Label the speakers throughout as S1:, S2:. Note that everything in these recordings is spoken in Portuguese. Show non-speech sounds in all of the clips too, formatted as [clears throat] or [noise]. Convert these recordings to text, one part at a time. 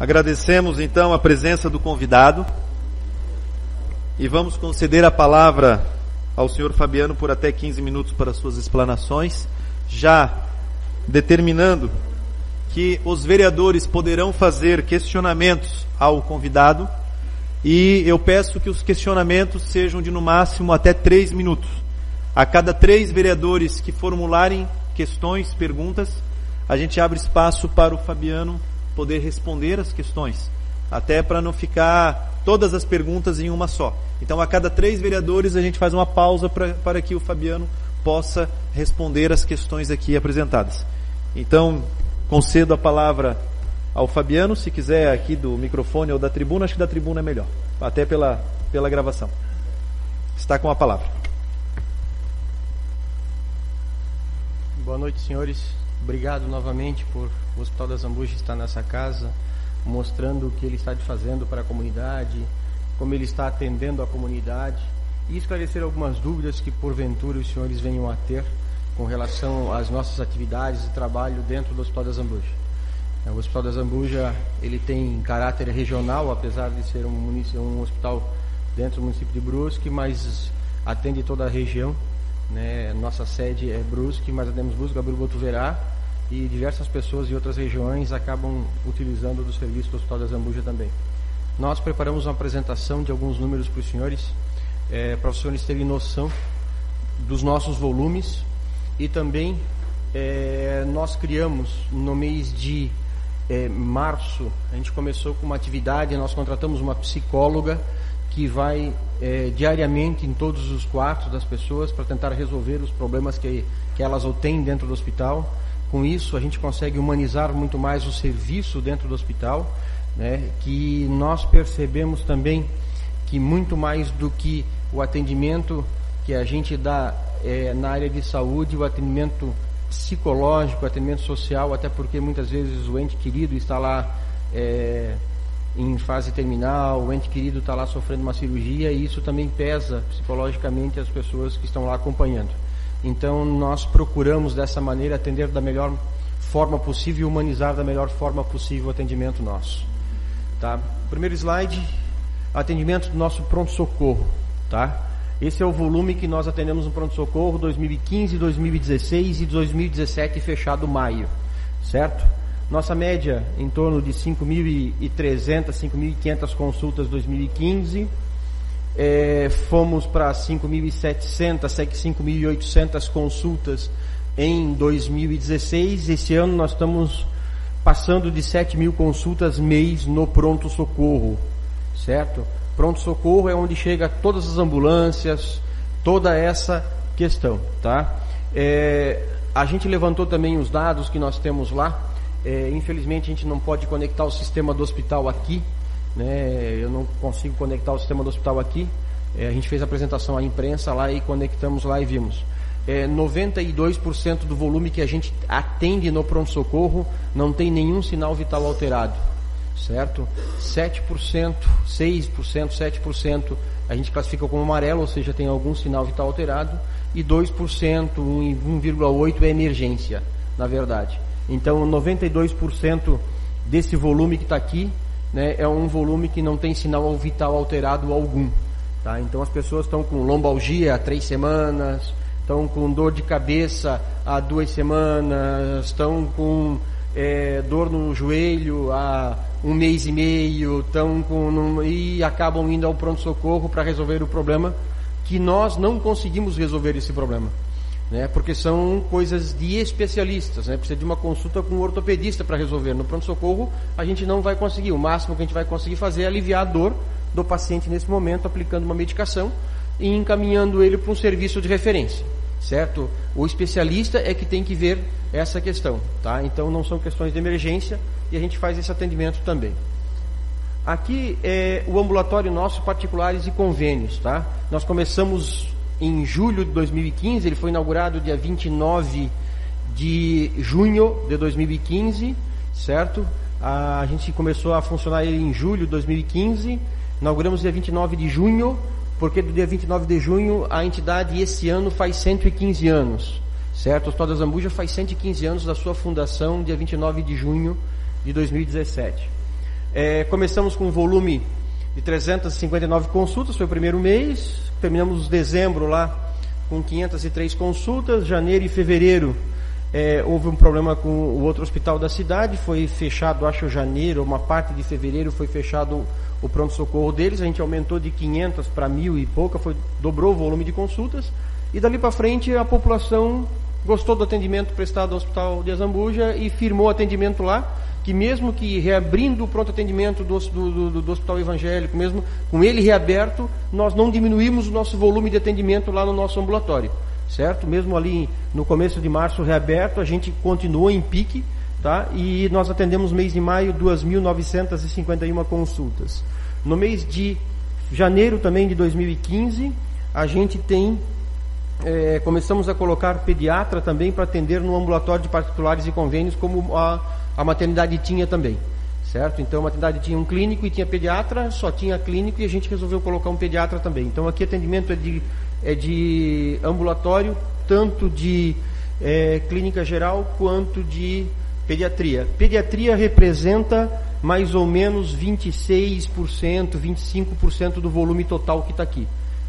S1: Agradecemos então a presença do convidado e vamos conceder a palavra ao senhor Fabiano por até 15 minutos para suas explanações, já determinando que os vereadores poderão fazer questionamentos ao convidado e eu peço que os questionamentos sejam de no máximo até três minutos. A cada três vereadores que formularem questões, perguntas, a gente abre espaço para o Fabiano poder responder as questões, até para não ficar todas as perguntas em uma só. Então, a cada três vereadores, a gente faz uma pausa pra, para que o Fabiano possa responder as questões aqui apresentadas. Então, concedo a palavra ao Fabiano, se quiser aqui do microfone ou da tribuna, acho que da tribuna é melhor, até pela, pela gravação. Está com a palavra.
S2: Boa noite, senhores. Obrigado novamente por o Hospital das Zambujas estar nessa casa, mostrando o que ele está fazendo para a comunidade, como ele está atendendo a comunidade e esclarecer algumas dúvidas que porventura os senhores venham a ter com relação às nossas atividades e trabalho dentro do Hospital da Zambuja. O Hospital da Zambuja ele tem caráter regional, apesar de ser um, um hospital dentro do município de Brusque, mas atende toda a região. Né? Nossa sede é Brusque, mas atendemos Brusque, Gabriel Botuverá, e diversas pessoas de outras regiões acabam utilizando do serviço do Hospital da Zambuja também. Nós preparamos uma apresentação de alguns números para os senhores, é, para os senhores terem noção dos nossos volumes e também é, nós criamos no mês de é, março, a gente começou com uma atividade, nós contratamos uma psicóloga que vai é, diariamente em todos os quartos das pessoas para tentar resolver os problemas que, que elas ou têm dentro do hospital. Com isso, a gente consegue humanizar muito mais o serviço dentro do hospital, né? que nós percebemos também que muito mais do que o atendimento que a gente dá é, na área de saúde, o atendimento psicológico, o atendimento social, até porque muitas vezes o ente querido está lá é, em fase terminal, o ente querido está lá sofrendo uma cirurgia e isso também pesa psicologicamente as pessoas que estão lá acompanhando. Então nós procuramos dessa maneira atender da melhor forma possível e humanizar da melhor forma possível o atendimento nosso. Tá? Primeiro slide, atendimento do nosso pronto-socorro. Tá? Esse é o volume que nós atendemos no pronto-socorro 2015, 2016 e 2017 fechado maio, certo? Nossa média em torno de 5.300, 5.500 consultas 2015 é, fomos para 5.700, 5.800 consultas em 2016. Esse ano nós estamos passando de 7 mil consultas mês no pronto-socorro, certo? Pronto-socorro é onde chega todas as ambulâncias, toda essa questão, tá? É, a gente levantou também os dados que nós temos lá. É, infelizmente a gente não pode conectar o sistema do hospital aqui, né? Eu não consigo conectar o sistema do hospital aqui. É, a gente fez a apresentação à imprensa lá e conectamos lá e vimos. É, 92% do volume que a gente atende no pronto-socorro não tem nenhum sinal vital alterado, certo? 7%, 6%, 7% a gente classifica como amarelo, ou seja, tem algum sinal vital alterado, e 2%, 1,8% é emergência, na verdade. Então, 92% desse volume que está aqui né, é um volume que não tem sinal vital alterado algum. Tá? Então as pessoas estão com lombalgia há três semanas, estão com dor de cabeça há duas semanas, estão com é, dor no joelho há um mês e meio, estão com e acabam indo ao pronto-socorro para resolver o problema que nós não conseguimos resolver esse problema né? Porque são coisas de especialistas, né? Precisa de uma consulta com um ortopedista para resolver. No pronto-socorro, a gente não vai conseguir. O máximo que a gente vai conseguir fazer é aliviar a dor do paciente nesse momento, aplicando uma medicação e encaminhando ele para um serviço de referência, certo? O especialista é que tem que ver essa questão, tá? Então não são questões de emergência e a gente faz esse atendimento também. Aqui é o ambulatório nosso, particulares e convênios, tá? Nós começamos em julho de 2015, ele foi inaugurado dia 29 de junho de 2015, certo? A gente começou a funcionar ele em julho de 2015, inauguramos dia 29 de junho, porque do dia 29 de junho a entidade esse ano faz 115 anos, certo? O Hospital da Zambuja faz 115 anos da sua fundação, dia 29 de junho de 2017. É, começamos com um volume de 359 consultas, foi o primeiro mês. Terminamos dezembro lá com 503 consultas. Janeiro e fevereiro é, houve um problema com o outro hospital da cidade, foi fechado, acho, janeiro, uma parte de fevereiro foi fechado o pronto-socorro deles. A gente aumentou de 500 para mil e pouca, foi, dobrou o volume de consultas. E dali para frente a população gostou do atendimento prestado ao Hospital de Azambuja e firmou atendimento lá, que mesmo que reabrindo o pronto atendimento do, do, do, do, Hospital Evangélico, mesmo com ele reaberto, nós não diminuímos o nosso volume de atendimento lá no nosso ambulatório, certo? Mesmo ali no começo de março reaberto, a gente continuou em pique, tá? E nós atendemos mês de maio 2.951 consultas. No mês de janeiro também de 2015, a gente tem é, começamos a colocar pediatra também para atender no ambulatório de particulares e convênios, como a, a maternidade tinha também. Certo? Então a maternidade tinha um clínico e tinha pediatra, só tinha clínico e a gente resolveu colocar um pediatra também. Então aqui atendimento é de, é de ambulatório, tanto de é, clínica geral quanto de pediatria. Pediatria representa mais ou menos 26%, 25% do volume total que está aqui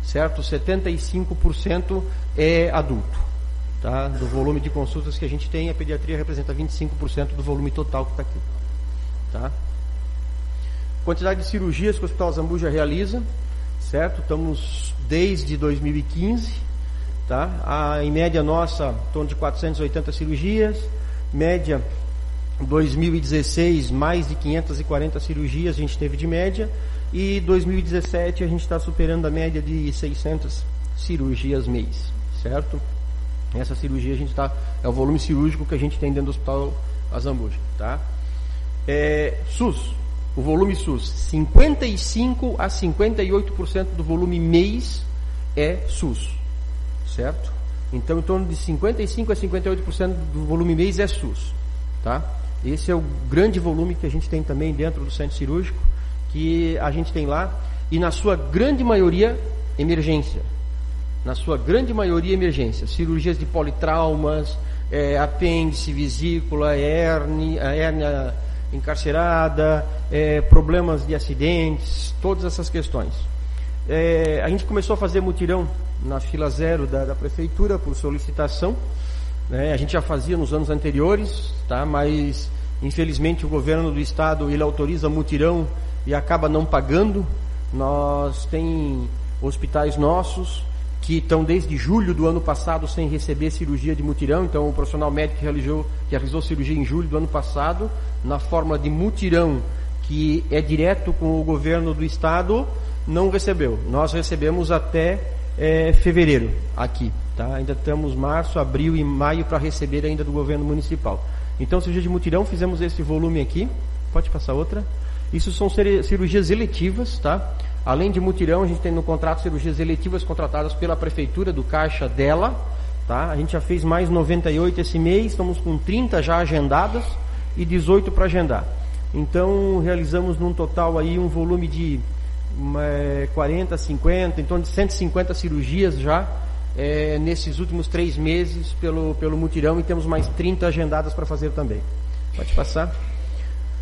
S2: certo? 75% é adulto. Tá? Do volume de consultas que a gente tem, a pediatria representa 25% do volume total que está aqui. Tá? Quantidade de cirurgias que o Hospital Zambuja realiza, certo? Estamos desde 2015, tá? A, em média nossa, em torno de 480 cirurgias, média 2016, mais de 540 cirurgias a gente teve de média, e 2017 a gente está superando a média de 600 cirurgias mês, certo? Essa cirurgia a gente está é o volume cirúrgico que a gente tem dentro do hospital Azambuja, tá? É, SUS, o volume SUS, 55 a 58% do volume mês é SUS, certo? Então, em torno de 55 a 58% do volume mês é SUS, tá? Esse é o grande volume que a gente tem também dentro do centro cirúrgico que a gente tem lá, e na sua grande maioria, emergência. Na sua grande maioria, emergência. Cirurgias de politraumas, é, apêndice, vesícula, hérnia, hérnia encarcerada, é, problemas de acidentes, todas essas questões. É, a gente começou a fazer mutirão na fila zero da, da prefeitura por solicitação. Né? A gente já fazia nos anos anteriores, tá? mas infelizmente o governo do estado ele autoriza mutirão e acaba não pagando. Nós tem hospitais nossos que estão desde julho do ano passado sem receber cirurgia de mutirão. Então, o profissional médico que realizou, que realizou cirurgia em julho do ano passado, na forma de mutirão, que é direto com o governo do estado, não recebeu. Nós recebemos até é, fevereiro aqui. Tá? Ainda estamos março, abril e maio para receber ainda do governo municipal. Então, cirurgia de mutirão, fizemos esse volume aqui. Pode passar outra. Isso são cirurgias eletivas, tá? Além de mutirão, a gente tem no contrato cirurgias eletivas contratadas pela prefeitura do caixa dela, tá? A gente já fez mais 98 esse mês, estamos com 30 já agendadas e 18 para agendar. Então, realizamos num total aí um volume de é, 40, 50, então de 150 cirurgias já é, nesses últimos três meses pelo, pelo mutirão e temos mais 30 agendadas para fazer também. Pode passar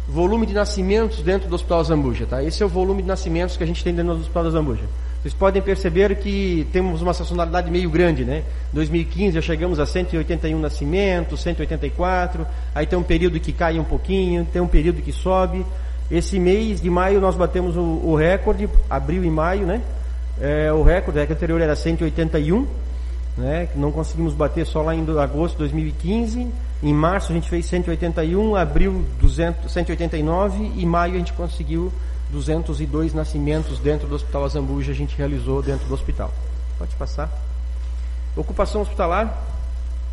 S2: volume de nascimentos dentro do Hospital Zambuja, tá? Esse é o volume de nascimentos que a gente tem dentro do Hospital Zambuja. Vocês podem perceber que temos uma sazonalidade meio grande, né? 2015 já chegamos a 181 nascimentos, 184, aí tem um período que cai um pouquinho, tem um período que sobe. Esse mês de maio nós batemos o, o recorde, abril e maio, né? É, o recorde, o recorde anterior era 181, né? Não conseguimos bater só lá em agosto de 2015. Em março a gente fez 181, abril 200, 189 e maio a gente conseguiu 202 nascimentos dentro do Hospital Azambuja, a gente realizou dentro do hospital. Pode passar. Ocupação hospitalar,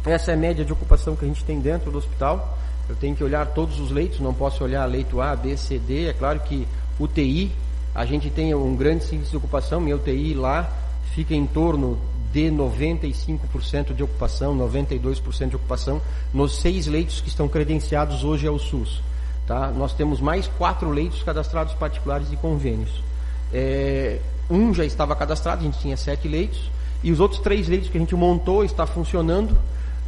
S2: essa é a média de ocupação que a gente tem dentro do hospital. Eu tenho que olhar todos os leitos, não posso olhar leito A, B, C, D. É claro que UTI, a gente tem um grande índice de ocupação, minha UTI lá fica em torno de 95% de ocupação, 92% de ocupação nos seis leitos que estão credenciados hoje ao SUS. Tá? Nós temos mais quatro leitos cadastrados particulares e convênios. É, um já estava cadastrado, a gente tinha sete leitos, e os outros três leitos que a gente montou está funcionando.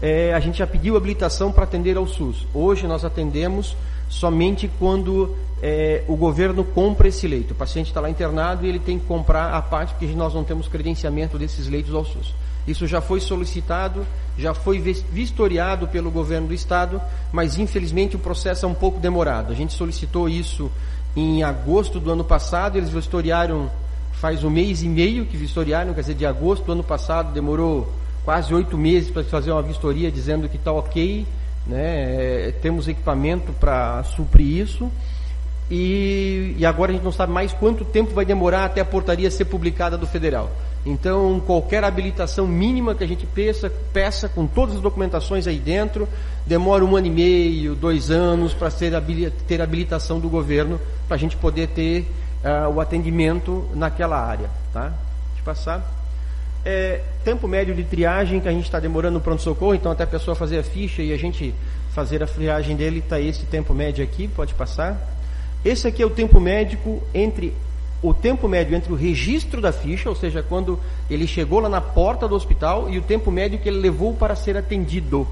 S2: É, a gente já pediu habilitação para atender ao SUS. Hoje nós atendemos somente quando é, o governo compra esse leito. O paciente está lá internado e ele tem que comprar a parte porque nós não temos credenciamento desses leitos ao SUS. Isso já foi solicitado, já foi vistoriado pelo governo do estado, mas infelizmente o processo é um pouco demorado. A gente solicitou isso em agosto do ano passado, eles vistoriaram faz um mês e meio que vistoriaram, quer dizer, de agosto do ano passado demorou quase oito meses para fazer uma vistoria dizendo que está ok, né? É, temos equipamento para suprir isso. E, e, agora a gente não sabe mais quanto tempo vai demorar até a portaria ser publicada do federal. Então, qualquer habilitação mínima que a gente peça, peça com todas as documentações aí dentro, demora um ano e meio, dois anos para ter habilitação do governo para a gente poder ter uh, o atendimento naquela área. Tá? Deixa eu passar. É, tempo médio de triagem que a gente está demorando no pronto-socorro, então até a pessoa fazer a ficha e a gente fazer a triagem dele, está esse tempo médio aqui, pode passar. Esse aqui é o tempo médico entre o tempo médio entre o registro da ficha, ou seja, quando ele chegou lá na porta do hospital, e o tempo médio que ele levou para ser atendido.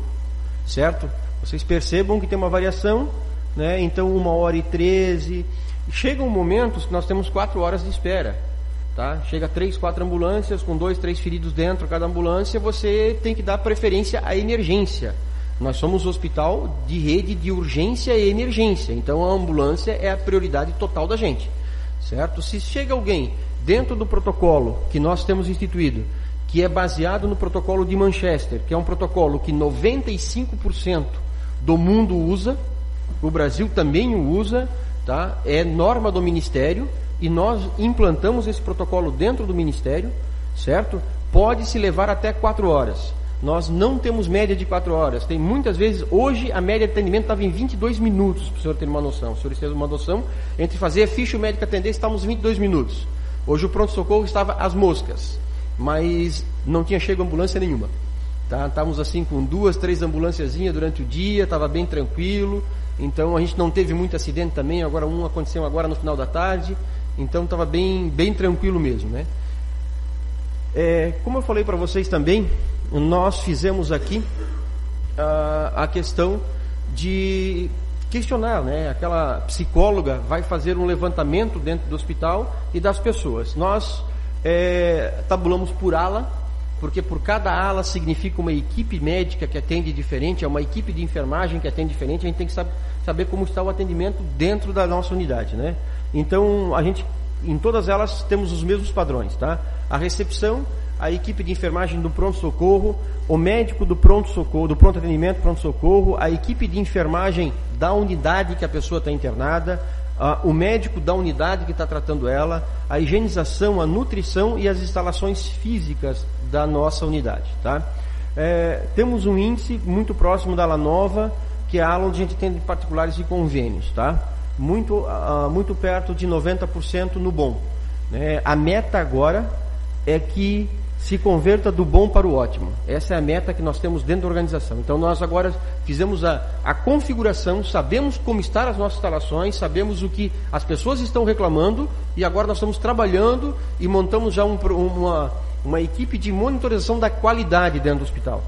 S2: Certo? Vocês percebam que tem uma variação, né? Então, uma hora e treze. Chegam momentos que nós temos quatro horas de espera. Tá? Chega três, quatro ambulâncias com dois, três feridos dentro cada ambulância, você tem que dar preferência à emergência. Nós somos hospital de rede de urgência e emergência, então a ambulância é a prioridade total da gente, certo? Se chega alguém dentro do protocolo que nós temos instituído, que é baseado no protocolo de Manchester, que é um protocolo que 95% do mundo usa, o Brasil também o usa, tá? É norma do Ministério e nós implantamos esse protocolo dentro do Ministério, certo? Pode se levar até quatro horas. Nós não temos média de quatro horas. Tem muitas vezes, hoje a média de atendimento estava em 22 minutos, para o senhor ter uma noção. O senhor ter uma noção, entre fazer ficha o médico atender, estávamos 22 minutos. Hoje o pronto-socorro estava às moscas, mas não tinha chego ambulância nenhuma. Tá? Estávamos assim com duas, três ambulânciazinhas durante o dia, estava bem tranquilo. Então a gente não teve muito acidente também, agora um aconteceu agora no final da tarde. Então estava bem, bem tranquilo mesmo, né? É, como eu falei para vocês também, nós fizemos aqui uh, a questão de questionar, né? Aquela psicóloga vai fazer um levantamento dentro do hospital e das pessoas. Nós é, tabulamos por ala, porque por cada ala significa uma equipe médica que atende diferente, é uma equipe de enfermagem que atende diferente. A gente tem que saber como está o atendimento dentro da nossa unidade, né? Então, a gente, em todas elas, temos os mesmos padrões, tá? A recepção, a equipe de enfermagem do pronto-socorro, o médico do pronto-socorro, do pronto-atendimento pronto-socorro, a equipe de enfermagem da unidade que a pessoa está internada, o médico da unidade que está tratando ela, a higienização, a nutrição e as instalações físicas da nossa unidade, tá? É, temos um índice muito próximo da ala nova, que é a ala onde a gente tem particulares e convênios, tá? Muito, uh, muito perto de 90% no bom. Né? A meta agora é que se converta do bom para o ótimo. Essa é a meta que nós temos dentro da organização. Então nós agora fizemos a, a configuração, sabemos como estão as nossas instalações, sabemos o que as pessoas estão reclamando e agora nós estamos trabalhando e montamos já um, uma, uma equipe de monitorização da qualidade dentro do hospital.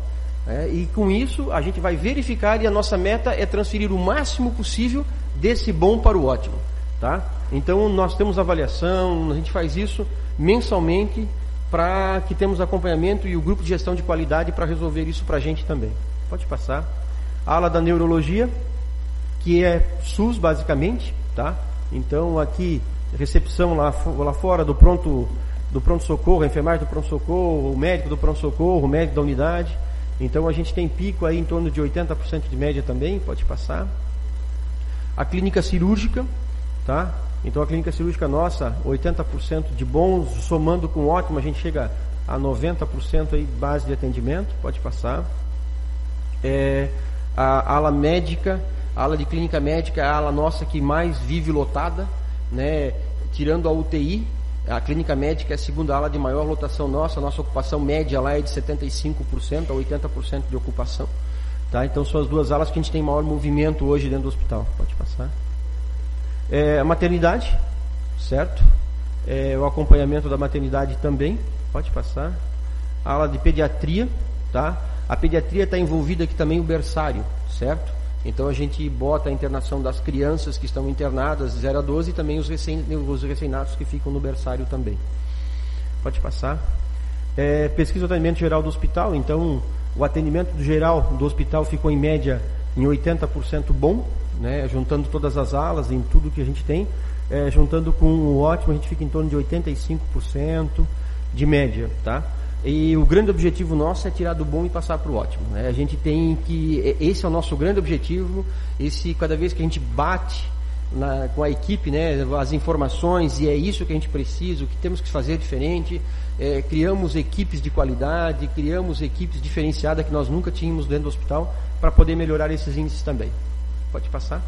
S2: É, e com isso a gente vai verificar e a nossa meta é transferir o máximo possível desse bom para o ótimo, tá? Então nós temos avaliação, a gente faz isso mensalmente para que temos acompanhamento e o grupo de gestão de qualidade para resolver isso para a gente também. Pode passar. A ala da neurologia, que é SUS basicamente, tá? Então aqui recepção lá, lá fora do pronto do pronto socorro, a enfermagem do pronto socorro, o médico do pronto socorro, o médico da unidade. Então a gente tem pico aí em torno de 80% de média também, pode passar. A clínica cirúrgica, tá? Então a clínica cirúrgica nossa, 80% de bons, somando com ótimo, a gente chega a 90% aí base de atendimento, pode passar. É, a ala médica, a ala de clínica médica é a ala nossa que mais vive lotada, né? Tirando a UTI, a clínica médica é a segunda ala de maior lotação nossa, nossa ocupação média lá é de 75% a 80% de ocupação. Tá? Então são as duas alas que a gente tem maior movimento hoje dentro do hospital. Pode passar. É, a maternidade, certo? É, o acompanhamento da maternidade também. Pode passar. A ala de pediatria, tá? A pediatria está envolvida aqui também o berçário, certo? Então a gente bota a internação das crianças que estão internadas 0 a 12 e também os, recém, os recém-natos que ficam no berçário também. Pode passar. É, pesquisa do atendimento geral do hospital, então o atendimento geral do hospital ficou em média em 80% bom, né, juntando todas as alas, em tudo que a gente tem, é, juntando com o ótimo, a gente fica em torno de 85% de média, tá? E o grande objetivo nosso é tirar do bom e passar para o ótimo. Né? A gente tem que. Esse é o nosso grande objetivo. Esse, cada vez que a gente bate na, com a equipe, né, as informações, e é isso que a gente precisa, o que temos que fazer diferente. É, criamos equipes de qualidade, criamos equipes diferenciadas que nós nunca tínhamos dentro do hospital para poder melhorar esses índices também. Pode passar?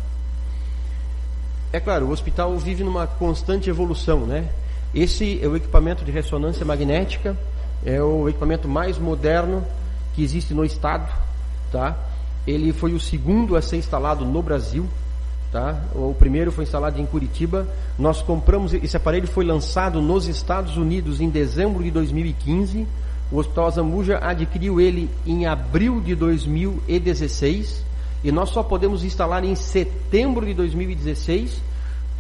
S2: É claro, o hospital vive numa constante evolução, né? Esse é o equipamento de ressonância magnética é o equipamento mais moderno que existe no estado, tá? Ele foi o segundo a ser instalado no Brasil, tá? O primeiro foi instalado em Curitiba. Nós compramos esse aparelho foi lançado nos Estados Unidos em dezembro de 2015. O Hospital Azambuja adquiriu ele em abril de 2016 e nós só podemos instalar em setembro de 2016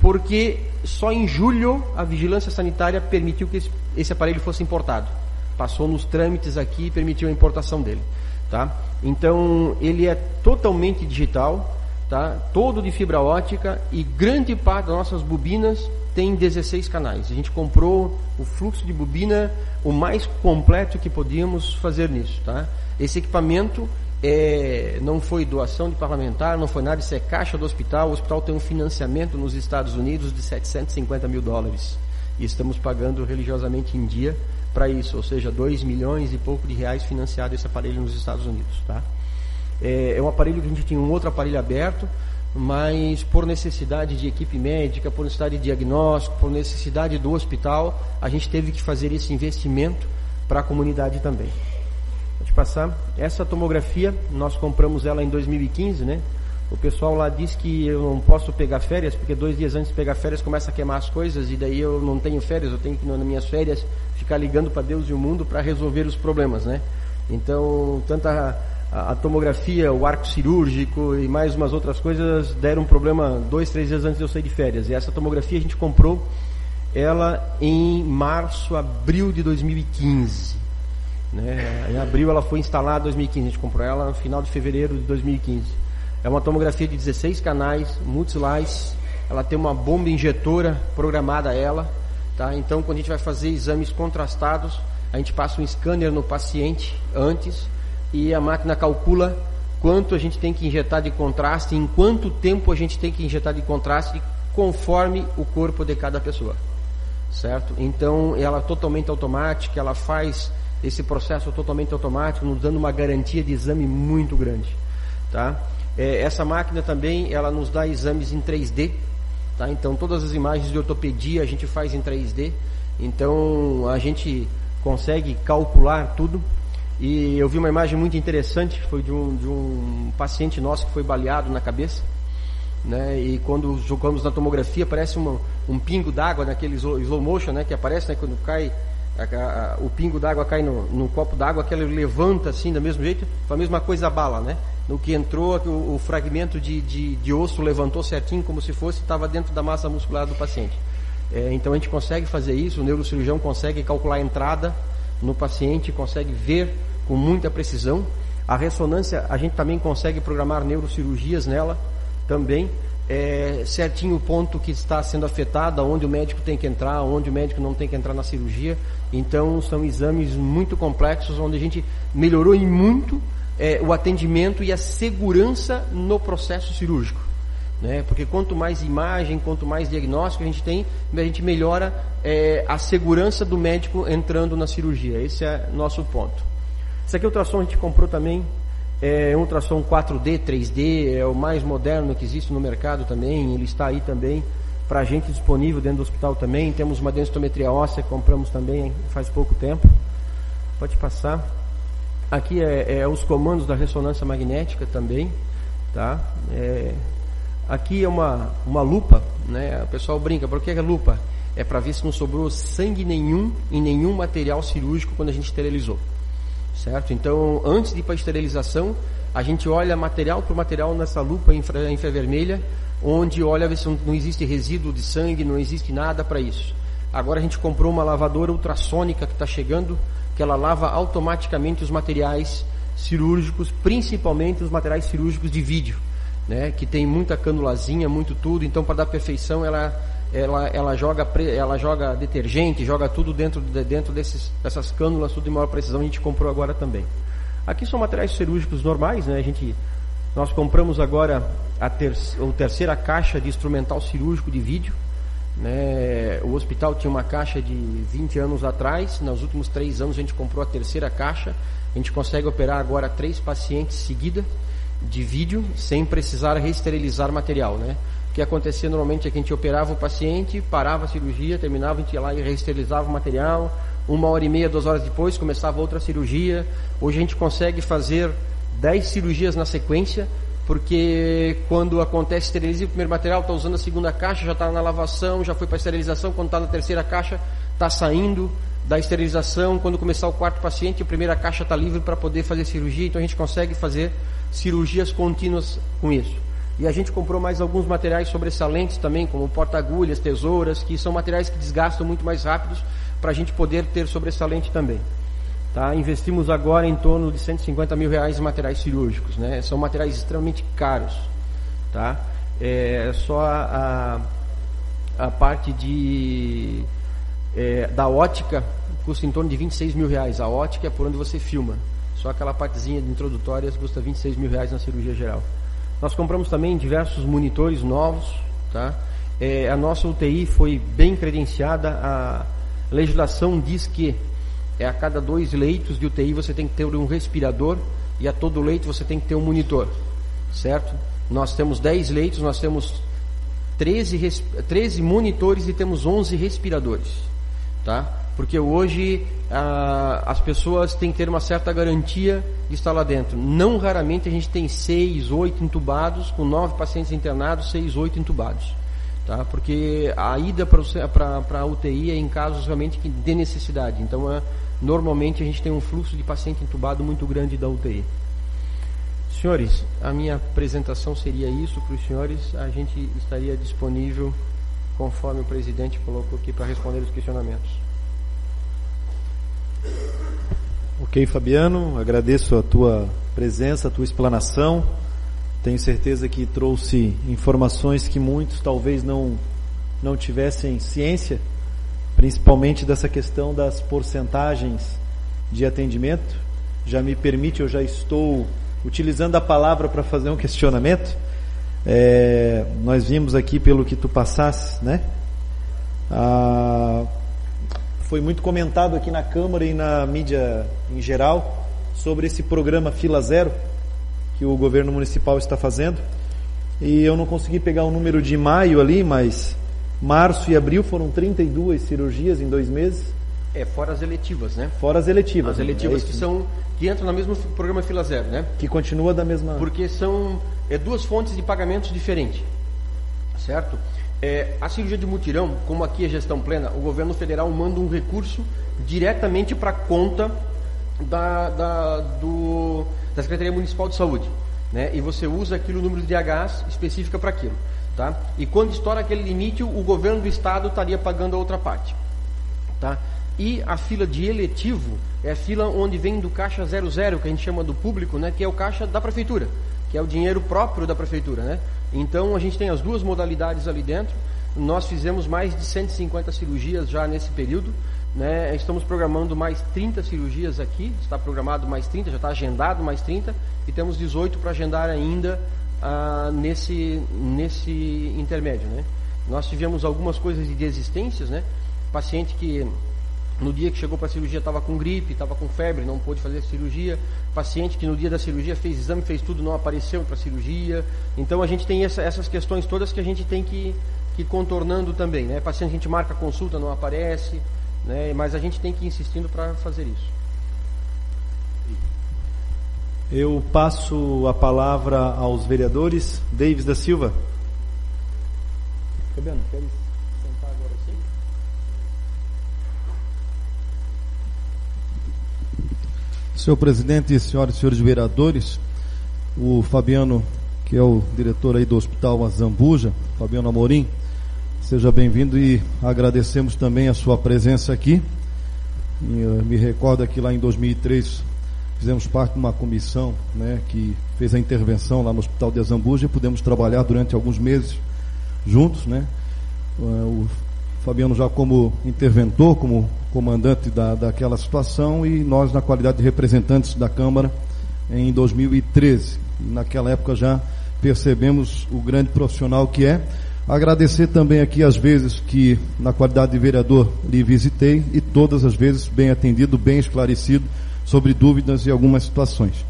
S2: porque só em julho a vigilância sanitária permitiu que esse, esse aparelho fosse importado passou nos trâmites aqui e permitiu a importação dele, tá? Então, ele é totalmente digital, tá? Todo de fibra ótica e grande parte das nossas bobinas tem 16 canais. A gente comprou o fluxo de bobina o mais completo que podíamos fazer nisso, tá? Esse equipamento é, não foi doação de parlamentar, não foi nada, isso é caixa do hospital. O hospital tem um financiamento nos Estados Unidos de 750 mil dólares e estamos pagando religiosamente em dia para isso, ou seja, 2 milhões e pouco de reais financiado esse aparelho nos Estados Unidos. Tá? É, é um aparelho que a gente tinha um outro aparelho aberto, mas por necessidade de equipe médica, por necessidade de diagnóstico, por necessidade do hospital, a gente teve que fazer esse investimento para a comunidade também. Pode passar. Essa tomografia, nós compramos ela em 2015, né? O pessoal lá diz que eu não posso pegar férias, porque dois dias antes de pegar férias começa a queimar as coisas, e daí eu não tenho férias, eu tenho que, nas minhas férias, ficar ligando para Deus e o mundo para resolver os problemas, né? Então, tanto a, tomografia, o arco cirúrgico e mais umas outras coisas deram um problema dois, três dias antes de eu sair de férias. E essa tomografia a gente comprou ela em março, abril de 2015. Né? Em abril ela foi instalada em 2015, a gente comprou ela no final de fevereiro de 2015. É uma tomografia de 16 canais, multislice. Ela tem uma bomba injetora programada a ela. Tá? Então, quando a gente vai fazer exames contrastados, a gente passa um scanner no paciente antes e a máquina calcula quanto a gente tem que injetar de contraste, em quanto tempo a gente tem que injetar de contraste, conforme o corpo de cada pessoa. Certo? Então, ela é totalmente automática, ela faz esse processo totalmente automático, nos dando uma garantia de exame muito grande. Tá? É, essa máquina também ela nos dá exames em 3D, tá? Então todas as imagens de ortopedia a gente faz em 3D. Então a gente consegue calcular tudo. E eu vi uma imagem muito interessante, foi de um, de um paciente nosso que foi baleado na cabeça. Né? E quando jogamos na tomografia, parece uma, um pingo d'água naquele slow motion, né? Que aparece né? quando cai, a, a, o pingo d'água cai no, no copo d'água, aquele levanta assim, da mesmo jeito, a mesma coisa bala, né? no que entrou, o, o fragmento de, de, de, osso levantou certinho, como se fosse, estava dentro da massa muscular do paciente. É, então a gente consegue fazer isso, o neurocirurgião consegue calcular a entrada no paciente, consegue ver com muita precisão. A ressonância, a gente também consegue programar neurocirurgias nela também, é, certinho o ponto que está sendo afetado, onde o médico tem que entrar, onde o médico não tem que entrar na cirurgia. Então são exames muito complexos, onde a gente melhorou em muito é, o atendimento e a segurança no processo cirúrgico. Né? Porque quanto mais imagem, quanto mais diagnóstico a gente tem, a gente melhora é, a segurança do médico entrando na cirurgia. Esse é nosso ponto. Esse aqui é o ultrassom a gente comprou também. É um ultrassom 4D, 3D, é o mais moderno que existe no mercado também. Ele está aí também para a gente disponível dentro do hospital também. Temos uma densitometria óssea que compramos também faz pouco tempo. Pode passar. Aqui é, é, os comandos da ressonância magnética também, tá? É, aqui é uma, uma lupa, né? O pessoal brinca, por que é lupa? É para ver se não sobrou sangue nenhum em nenhum material cirúrgico quando a gente esterilizou, certo? Então, antes de ir para a esterilização, a gente olha material por material nessa lupa infra, infravermelha, onde olha se não existe resíduo de sangue, não existe nada para isso. Agora a gente comprou uma lavadora ultrassônica que está chegando, que ela lava automaticamente os materiais cirúrgicos, principalmente os materiais cirúrgicos de vídeo, né, que tem muita canulazinha, muito tudo, então para dar perfeição ela ela, ela, joga, ela joga detergente, joga tudo dentro, de, dentro desses, dessas cânulas, tudo de maior precisão, a gente comprou agora também. Aqui são materiais cirúrgicos normais, né? A gente, nós compramos agora a, ter, a terceira caixa de instrumental cirúrgico de vídeo. Né? O hospital tinha uma caixa de 20 anos atrás, nos últimos três anos a gente comprou a terceira caixa. A gente consegue operar agora três pacientes seguida de vídeo sem precisar reesterilizar material, né? que acontecia normalmente é que a gente operava o paciente, parava a cirurgia, terminava, a gente ia lá e reesterilizava o material. Uma hora e meia, duas horas depois, começava outra cirurgia. Hoje a gente consegue fazer dez cirurgias na sequência, porque quando acontece esteriliza o primeiro material, está usando a segunda caixa, já está na lavação, já foi para esterilização, quando está na terceira caixa, está saindo da esterilização, quando começar o quarto paciente, a primeira caixa está livre para poder fazer cirurgia, então a gente consegue fazer cirurgias contínuas com isso. E a gente comprou mais alguns materiais sobressalentes também, como porta-agulhas, tesouras, que são materiais que desgastam muito mais rápidos para a gente poder ter sobressalente também. Tá? Investimos agora em torno de 150 mil reais em materiais cirúrgicos. Né? São materiais extremamente caros. Tá? É, só a, a, parte de, é, da ótica custa em torno de 26 mil reais. A ótica é por onde você filma. Só aquela partezinha de introdutórias custa 26 mil reais na cirurgia geral. Nós compramos também diversos monitores novos, tá? É, a nossa UTI foi bem credenciada, a legislação diz que é a cada dois leitos de UTI você tem que ter um respirador e a todo leito você tem que ter um monitor, certo? Nós temos 10 leitos, nós temos 13, 13 monitores e temos 11 respiradores, tá? Porque hoje ah, as pessoas têm que ter uma certa garantia de estar lá dentro. Não raramente a gente tem seis, oito entubados, com nove pacientes internados, seis, oito entubados. Tá? Porque a ida para a UTI é em casos realmente que de necessidade. Então, é, normalmente a gente tem um fluxo de paciente entubado muito grande da UTI. Senhores, a minha apresentação seria isso para os senhores. A gente estaria disponível, conforme o presidente colocou aqui, para responder os questionamentos.
S1: Ok, Fabiano, agradeço a tua presença, a tua explanação. Tenho certeza que trouxe informações que muitos talvez não, não tivessem ciência, principalmente dessa questão das porcentagens de atendimento. Já me permite, eu já estou utilizando a palavra para fazer um questionamento. É, nós vimos aqui pelo que tu passaste, né? A foi muito comentado aqui na Câmara e na mídia em geral sobre esse programa Fila Zero que o governo municipal está fazendo. E eu não consegui pegar o número de maio ali, mas março e abril foram 32 cirurgias em dois meses.
S2: É, fora as eletivas, né?
S1: Fora as eletivas.
S2: As eletivas é que são que entram no mesmo programa Fila Zero, né?
S1: Que continua da mesma.
S2: Porque são é, duas fontes de pagamentos diferentes, certo? É, a cirurgia de mutirão, como aqui é gestão plena, o governo federal manda um recurso diretamente para a conta da, da, do, da Secretaria Municipal de Saúde. Né? E você usa aquilo, o número de DHs específica para aquilo. Tá? E quando estoura aquele limite, o governo do estado estaria pagando a outra parte. Tá? E a fila de eletivo é a fila onde vem do caixa 00, que a gente chama do público, né? que é o caixa da prefeitura, que é o dinheiro próprio da prefeitura. Né? Então a gente tem as duas modalidades ali dentro. Nós fizemos mais de 150 cirurgias já nesse período. Né? Estamos programando mais 30 cirurgias aqui. Está programado mais 30, já está agendado mais 30. E temos 18 para agendar ainda ah, nesse, nesse intermédio. Né? Nós tivemos algumas coisas de desistências. Né? Paciente que no dia que chegou para a cirurgia estava com gripe, estava com febre, não pôde fazer a cirurgia. Paciente que no dia da cirurgia fez exame, fez tudo, não apareceu para a cirurgia. Então a gente tem essa, essas questões todas que a gente tem que, que ir contornando também. Né? Paciente a gente marca consulta, não aparece, né? mas a gente tem que ir insistindo para fazer isso.
S1: Eu passo a palavra aos vereadores. Davis da Silva. Fabiano, queres?
S3: Senhor presidente, senhoras e senhores vereadores, o Fabiano, que é o diretor aí do Hospital Azambuja, Fabiano Amorim. Seja bem-vindo e agradecemos também a sua presença aqui. Eu me recordo que lá em 2003 fizemos parte de uma comissão né, que fez a intervenção lá no Hospital de Azambuja e pudemos trabalhar durante alguns meses juntos. Né? O Fabiano já como interventor, como comandante da, daquela situação e nós na qualidade de representantes da Câmara em 2013. E naquela época já percebemos o grande profissional que é. Agradecer também aqui as vezes que, na qualidade de vereador, lhe visitei e todas as vezes bem atendido, bem esclarecido sobre dúvidas e algumas situações.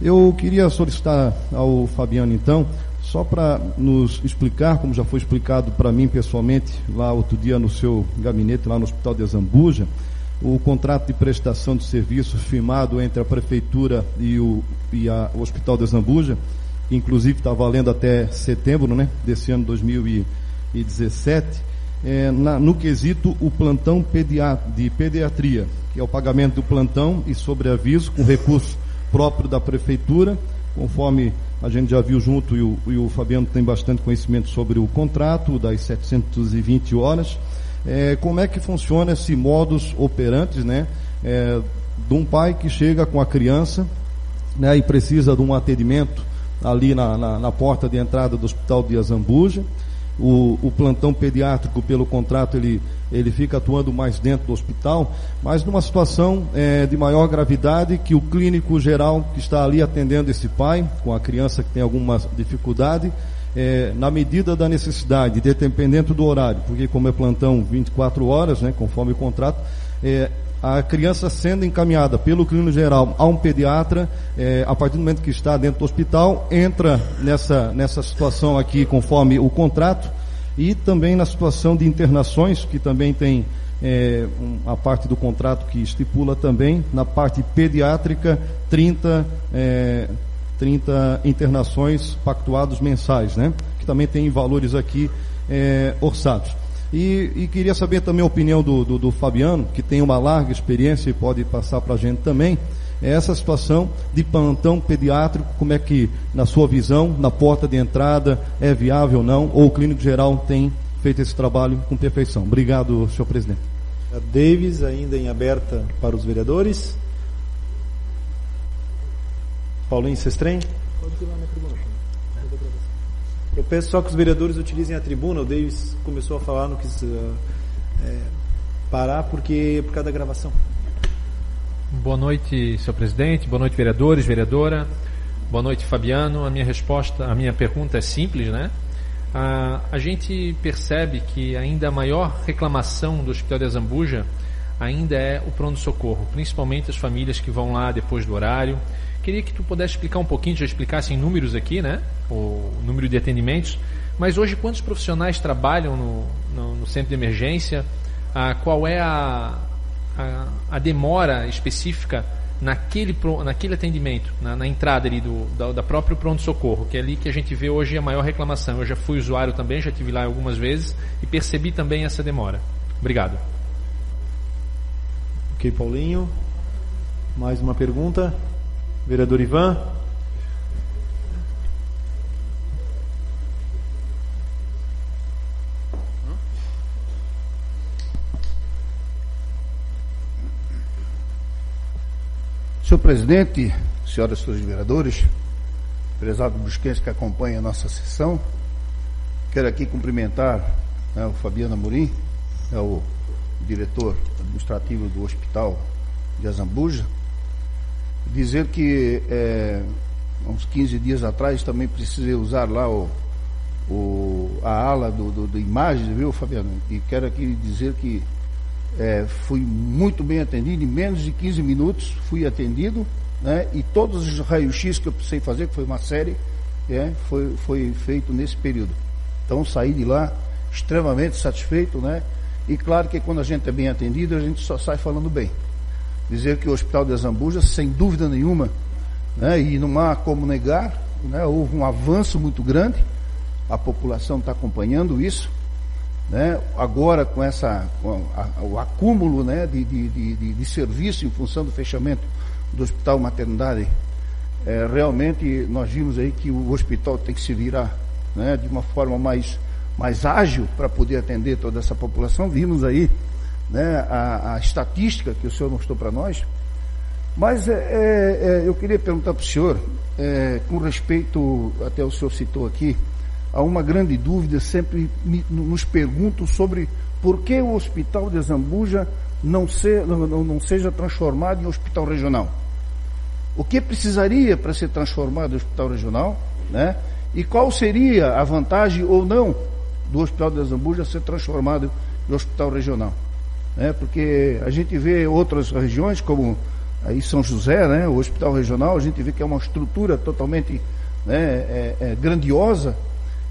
S3: Eu queria solicitar ao Fabiano, então, só para nos explicar, como já foi explicado para mim pessoalmente, lá outro dia no seu gabinete, lá no Hospital de Azambuja, o contrato de prestação de serviço firmado entre a Prefeitura e o, e a, o Hospital de Zambuja, que inclusive está valendo até setembro né, desse ano 2017, é, na, no quesito o plantão de pediatria, que é o pagamento do plantão e sobreaviso com recurso próprio da Prefeitura, conforme a gente já viu junto e o, e o Fabiano tem bastante conhecimento sobre o contrato das 720 horas é, como é que funciona esse modus operandi, né? É, de um pai que chega com a criança, né, e precisa de um atendimento ali na, na, na porta de entrada do Hospital de Azambuja. O, o, plantão pediátrico, pelo contrato, ele, ele fica atuando mais dentro do hospital, mas numa situação é, de maior gravidade, que o clínico geral que está ali atendendo esse pai, com a criança que tem alguma dificuldade, é, na medida da necessidade, dependendo do horário, porque como é plantão 24 horas, né, conforme o contrato, é, a criança sendo encaminhada pelo clínico geral a um pediatra, é, a partir do momento que está dentro do hospital, entra nessa, nessa situação aqui conforme o contrato, e também na situação de internações, que também tem é, a parte do contrato que estipula também, na parte pediátrica, 30 é, 30 internações pactuados mensais, né? Que também tem valores aqui é, orçados. E, e, queria saber também a opinião do, do, do, Fabiano, que tem uma larga experiência e pode passar para a gente também, é essa situação de plantão pediátrico, como é que, na sua visão, na porta de entrada, é viável ou não, ou o clínico geral tem feito esse trabalho com perfeição. Obrigado, senhor presidente.
S1: A Davis, ainda em aberta para os vereadores. Paulinho Sestrem? Lá na. Eu peço só que os vereadores utilizem a tribuna. O Davis começou a falar, não quis uh, é, parar porque por causa da gravação.
S4: Boa noite, senhor presidente. Boa noite, vereadores, vereadora. Boa noite, Fabiano. A minha resposta, a minha pergunta é simples, né? A gente percebe que ainda a maior reclamação do Hospital de Azambuja ainda é o pronto-socorro, principalmente as famílias que vão lá depois do horário Queria que tu pudesse explicar um pouquinho, já explicasse em números aqui, né? O número de atendimentos. Mas hoje, quantos profissionais trabalham no, no, no centro de emergência? Ah, qual é a, a, a, demora específica naquele, naquele atendimento, na, na entrada ali do, da, da próprio pronto-socorro, que é ali que a gente vê hoje a maior reclamação. Eu já fui usuário também, já tive lá algumas vezes e percebi também essa demora. Obrigado.
S1: Ok, Paulinho. Mais uma pergunta? Vereador Ivan.
S5: Senhor presidente, senhoras e senhores vereadores, prezado busquenses que acompanham a nossa sessão, quero aqui cumprimentar né, o Fabiano Amorim, é o diretor administrativo do Hospital de Azambuja, dizer que é, uns 15 dias atrás também precisei usar lá o, o, a ala do, do, do imagens, viu, Fabiano? E quero aqui dizer que é, fui muito bem atendido, em menos de 15 minutos fui atendido, né? E todos os raios-x que eu precisei fazer, que foi uma série, é, foi, foi feito nesse período. Então saí de lá extremamente satisfeito, né? E claro que quando a gente é bem atendido, a gente só sai falando bem dizer que o Hospital de Azambuja, sem dúvida nenhuma, né, e não há como negar, né, houve um avanço muito grande, a população está acompanhando isso, né, agora com, essa, com a, o acúmulo né, de, de, de, de, serviço em função do fechamento do Hospital Maternidade é, realmente nós vimos aí que o hospital tem que se virar né, de uma forma mais, mais ágil para poder atender toda essa população. Vimos aí né, a, a estatística que o senhor mostrou para nós. Mas é, é, é, eu queria perguntar para o senhor, é, com respeito, até o senhor citou aqui, há uma grande dúvida, sempre me, nos perguntam sobre por que o hospital de Zambuja não, ser, não, não seja transformado em hospital regional. O que precisaria para ser transformado em hospital regional, né? E qual seria a vantagem ou não do Hospital de Zambuja ser transformado em hospital regional? Né? Porque a gente vê outras regiões, como aí São José, né? o Hospital Regional, a gente vê que é uma estrutura totalmente né, é, é grandiosa,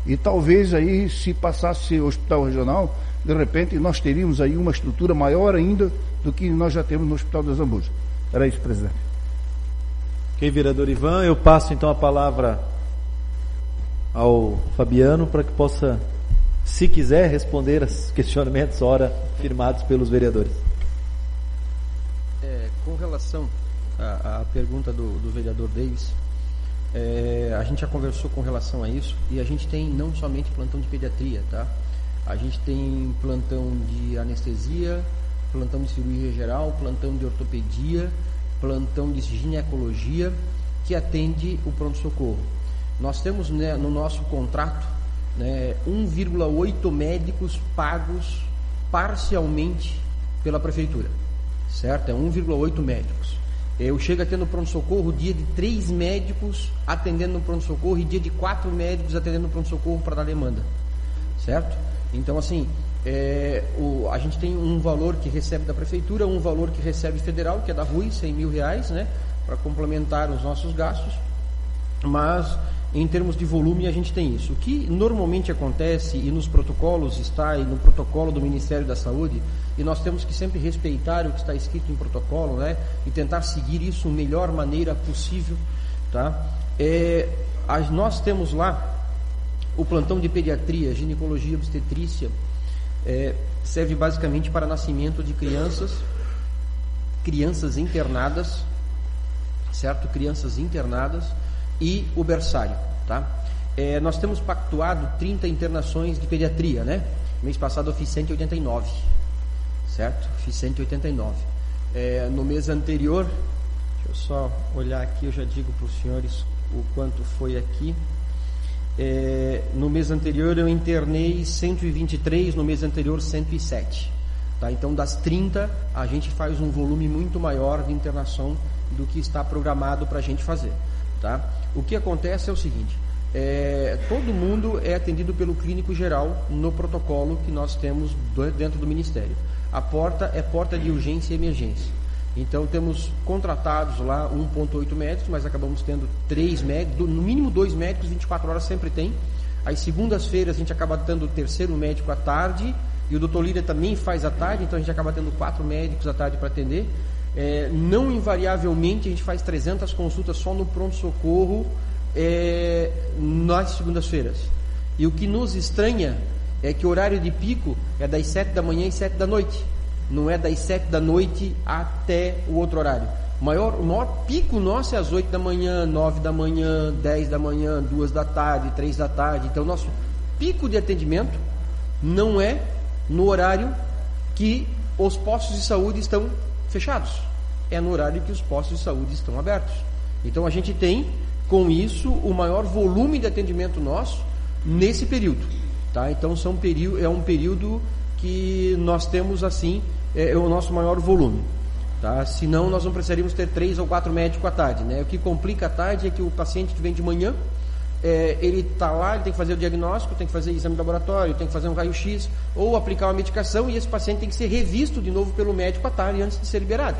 S5: e talvez aí, se passasse o Hospital Regional, de repente nós teríamos aí uma estrutura maior ainda do que nós já temos no Hospital de Zambuja. Era isso, presidente.
S1: Ok, vereador Ivan, eu passo então a palavra ao Fabiano para que possa, se quiser, responder aos questionamentos ora firmados pelos vereadores.
S2: É, com relação à, à pergunta do, do, vereador Davis, é, a gente já conversou com relação a isso e a gente tem não somente plantão de pediatria, tá? A gente tem plantão de anestesia, plantão de cirurgia geral, plantão de ortopedia, plantão de ginecologia que atende o pronto-socorro. Nós temos né, no nosso contrato né, 1,8 médicos pagos parcialmente pela prefeitura, certo? É 1,8 médicos. Eu chego a ter no pronto-socorro dia de três médicos atendendo no pronto-socorro e dia de quatro médicos atendendo no pronto-socorro para dar demanda, certo? Então, assim, é, o, a gente tem um valor que recebe da prefeitura, um valor que recebe federal, que é da RUI, 100 mil reais, né? Para complementar os nossos gastos. Mas em termos de volume a gente tem isso. O que normalmente acontece e nos protocolos está e no protocolo do Ministério da Saúde e nós temos que sempre respeitar o que está escrito em protocolo, né? E tentar seguir isso da melhor maneira possível, tá? É, nós temos lá o plantão de pediatria, ginecologia, obstetrícia, é, serve basicamente para nascimento de crianças, crianças internadas, certo? Crianças internadas e o berçário, tá? É, nós temos pactuado 30 internações de pediatria, né? Mês passado eu fiz 189, certo? Fiz 189. É, no mês anterior, deixa eu só olhar aqui, eu já digo para os senhores o quanto foi aqui. É, no mês anterior eu internei 123, no mês anterior 107. Tá? Então, das 30, a gente faz um volume muito maior de internação do que está programado para a gente fazer. Tá? O que acontece é o seguinte: é, todo mundo é atendido pelo clínico geral no protocolo que nós temos dentro do Ministério. A porta é porta de urgência e emergência. Então temos contratados lá 1,8 médicos, mas acabamos tendo três médicos, no mínimo dois médicos, 24 horas sempre tem. Às segundas-feiras a gente acaba tendo o terceiro médico à tarde, e o doutor Lira também faz à tarde, então a gente acaba tendo quatro médicos à tarde para atender. É, não invariavelmente a gente faz 300 consultas só no pronto-socorro é, nas segundas-feiras. E o que nos estranha é que o horário de pico é das 7 da manhã e 7 da noite não é das sete da noite até o outro horário. O maior, o maior pico nosso é às oito da manhã, nove da manhã, dez da manhã, duas da tarde, três da tarde. Então, nosso pico de atendimento não é no horário que os postos de saúde estão fechados. É no horário que os postos de saúde estão abertos. Então, a gente tem, com isso, o maior volume de atendimento nosso nesse período. Tá? Então, são período, é um período que nós temos, assim, é, é o nosso maior volume. Tá? Senão nós não precisaríamos ter três ou quatro médicos à tarde. Né? O que complica a tarde é que o paciente que vem de manhã, é, ele está lá, ele tem que fazer o diagnóstico, tem que fazer exame de laboratório, tem que fazer um raio-x ou aplicar uma medicação e esse paciente tem que ser revisto de novo pelo médico à tarde antes de ser liberado.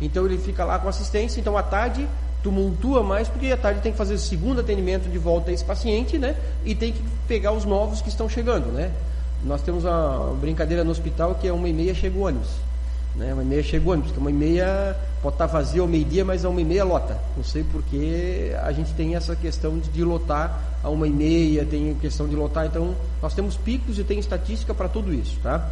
S2: Então ele fica lá com assistência, então à tarde tumultua mais porque à tarde tem que fazer o segundo atendimento de volta a esse paciente, né? E tem que pegar os novos que estão chegando, né? Nós temos uma brincadeira no hospital que é uma e meia chega o ônibus. Né? Uma e meia chega o ônibus, porque uma e meia pode estar vazio ao meio-dia, mas a uma e meia lota. Não sei porque a gente tem essa questão de, de lotar a uma e meia, tem questão de lotar. Então, nós temos picos e tem estatística para tudo isso. Tá?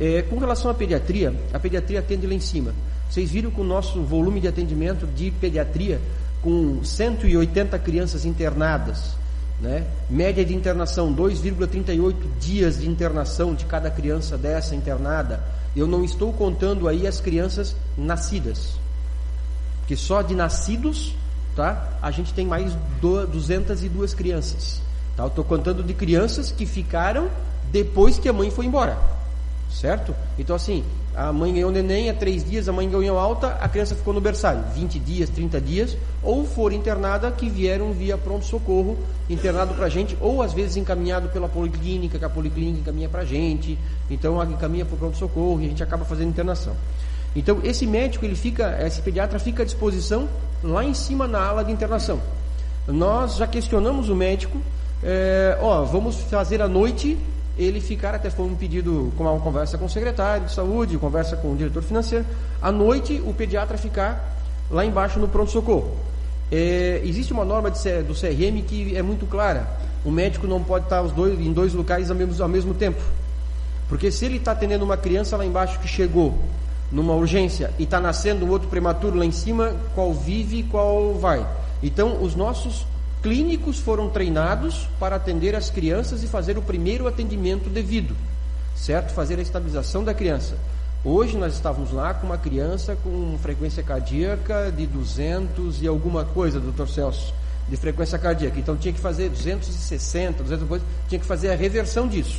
S2: É, com relação à pediatria, a pediatria atende lá em cima. Vocês viram que o nosso volume de atendimento de pediatria com 180 crianças internadas, né? média de internação 2,38 dias de internação de cada criança dessa internada. Eu não estou contando aí as crianças nascidas, que só de nascidos, tá? A gente tem mais 202 crianças. Tá? Eu estou contando de crianças que ficaram depois que a mãe foi embora, certo? Então assim, a mãe ganhou neném há três dias, a mãe ganhou alta, a criança ficou no berçário, 20 dias, 30 dias, ou for internada que vieram via pronto-socorro, internado para gente, ou às vezes encaminhado pela policlínica, que a policlínica encaminha para gente, então encaminha para o pronto-socorro e a gente acaba fazendo internação. Então esse médico, ele fica, esse pediatra fica à disposição lá em cima na ala de internação. Nós já questionamos o médico, é, ó, vamos fazer à noite ele ficar, até foi um pedido, com uma conversa com o secretário de saúde, conversa com o diretor financeiro, à noite o pediatra ficar lá embaixo no pronto-socorro. É, existe uma norma de, do CRM que é muito clara. O médico não pode estar dois, em dois locais ao mesmo, ao mesmo tempo. Porque se ele está atendendo uma criança lá embaixo que chegou numa urgência e está nascendo um outro prematuro lá em cima, qual vive e qual vai. Então, os nossos clínicos foram treinados para atender as crianças e fazer o primeiro atendimento devido, certo? Fazer a estabilização da criança. Hoje nós estávamos lá com uma criança com frequência cardíaca de 200 e alguma coisa, doutor Celso, de frequência cardíaca. Então tinha que fazer 260, 200 coisa, tinha que fazer a reversão disso,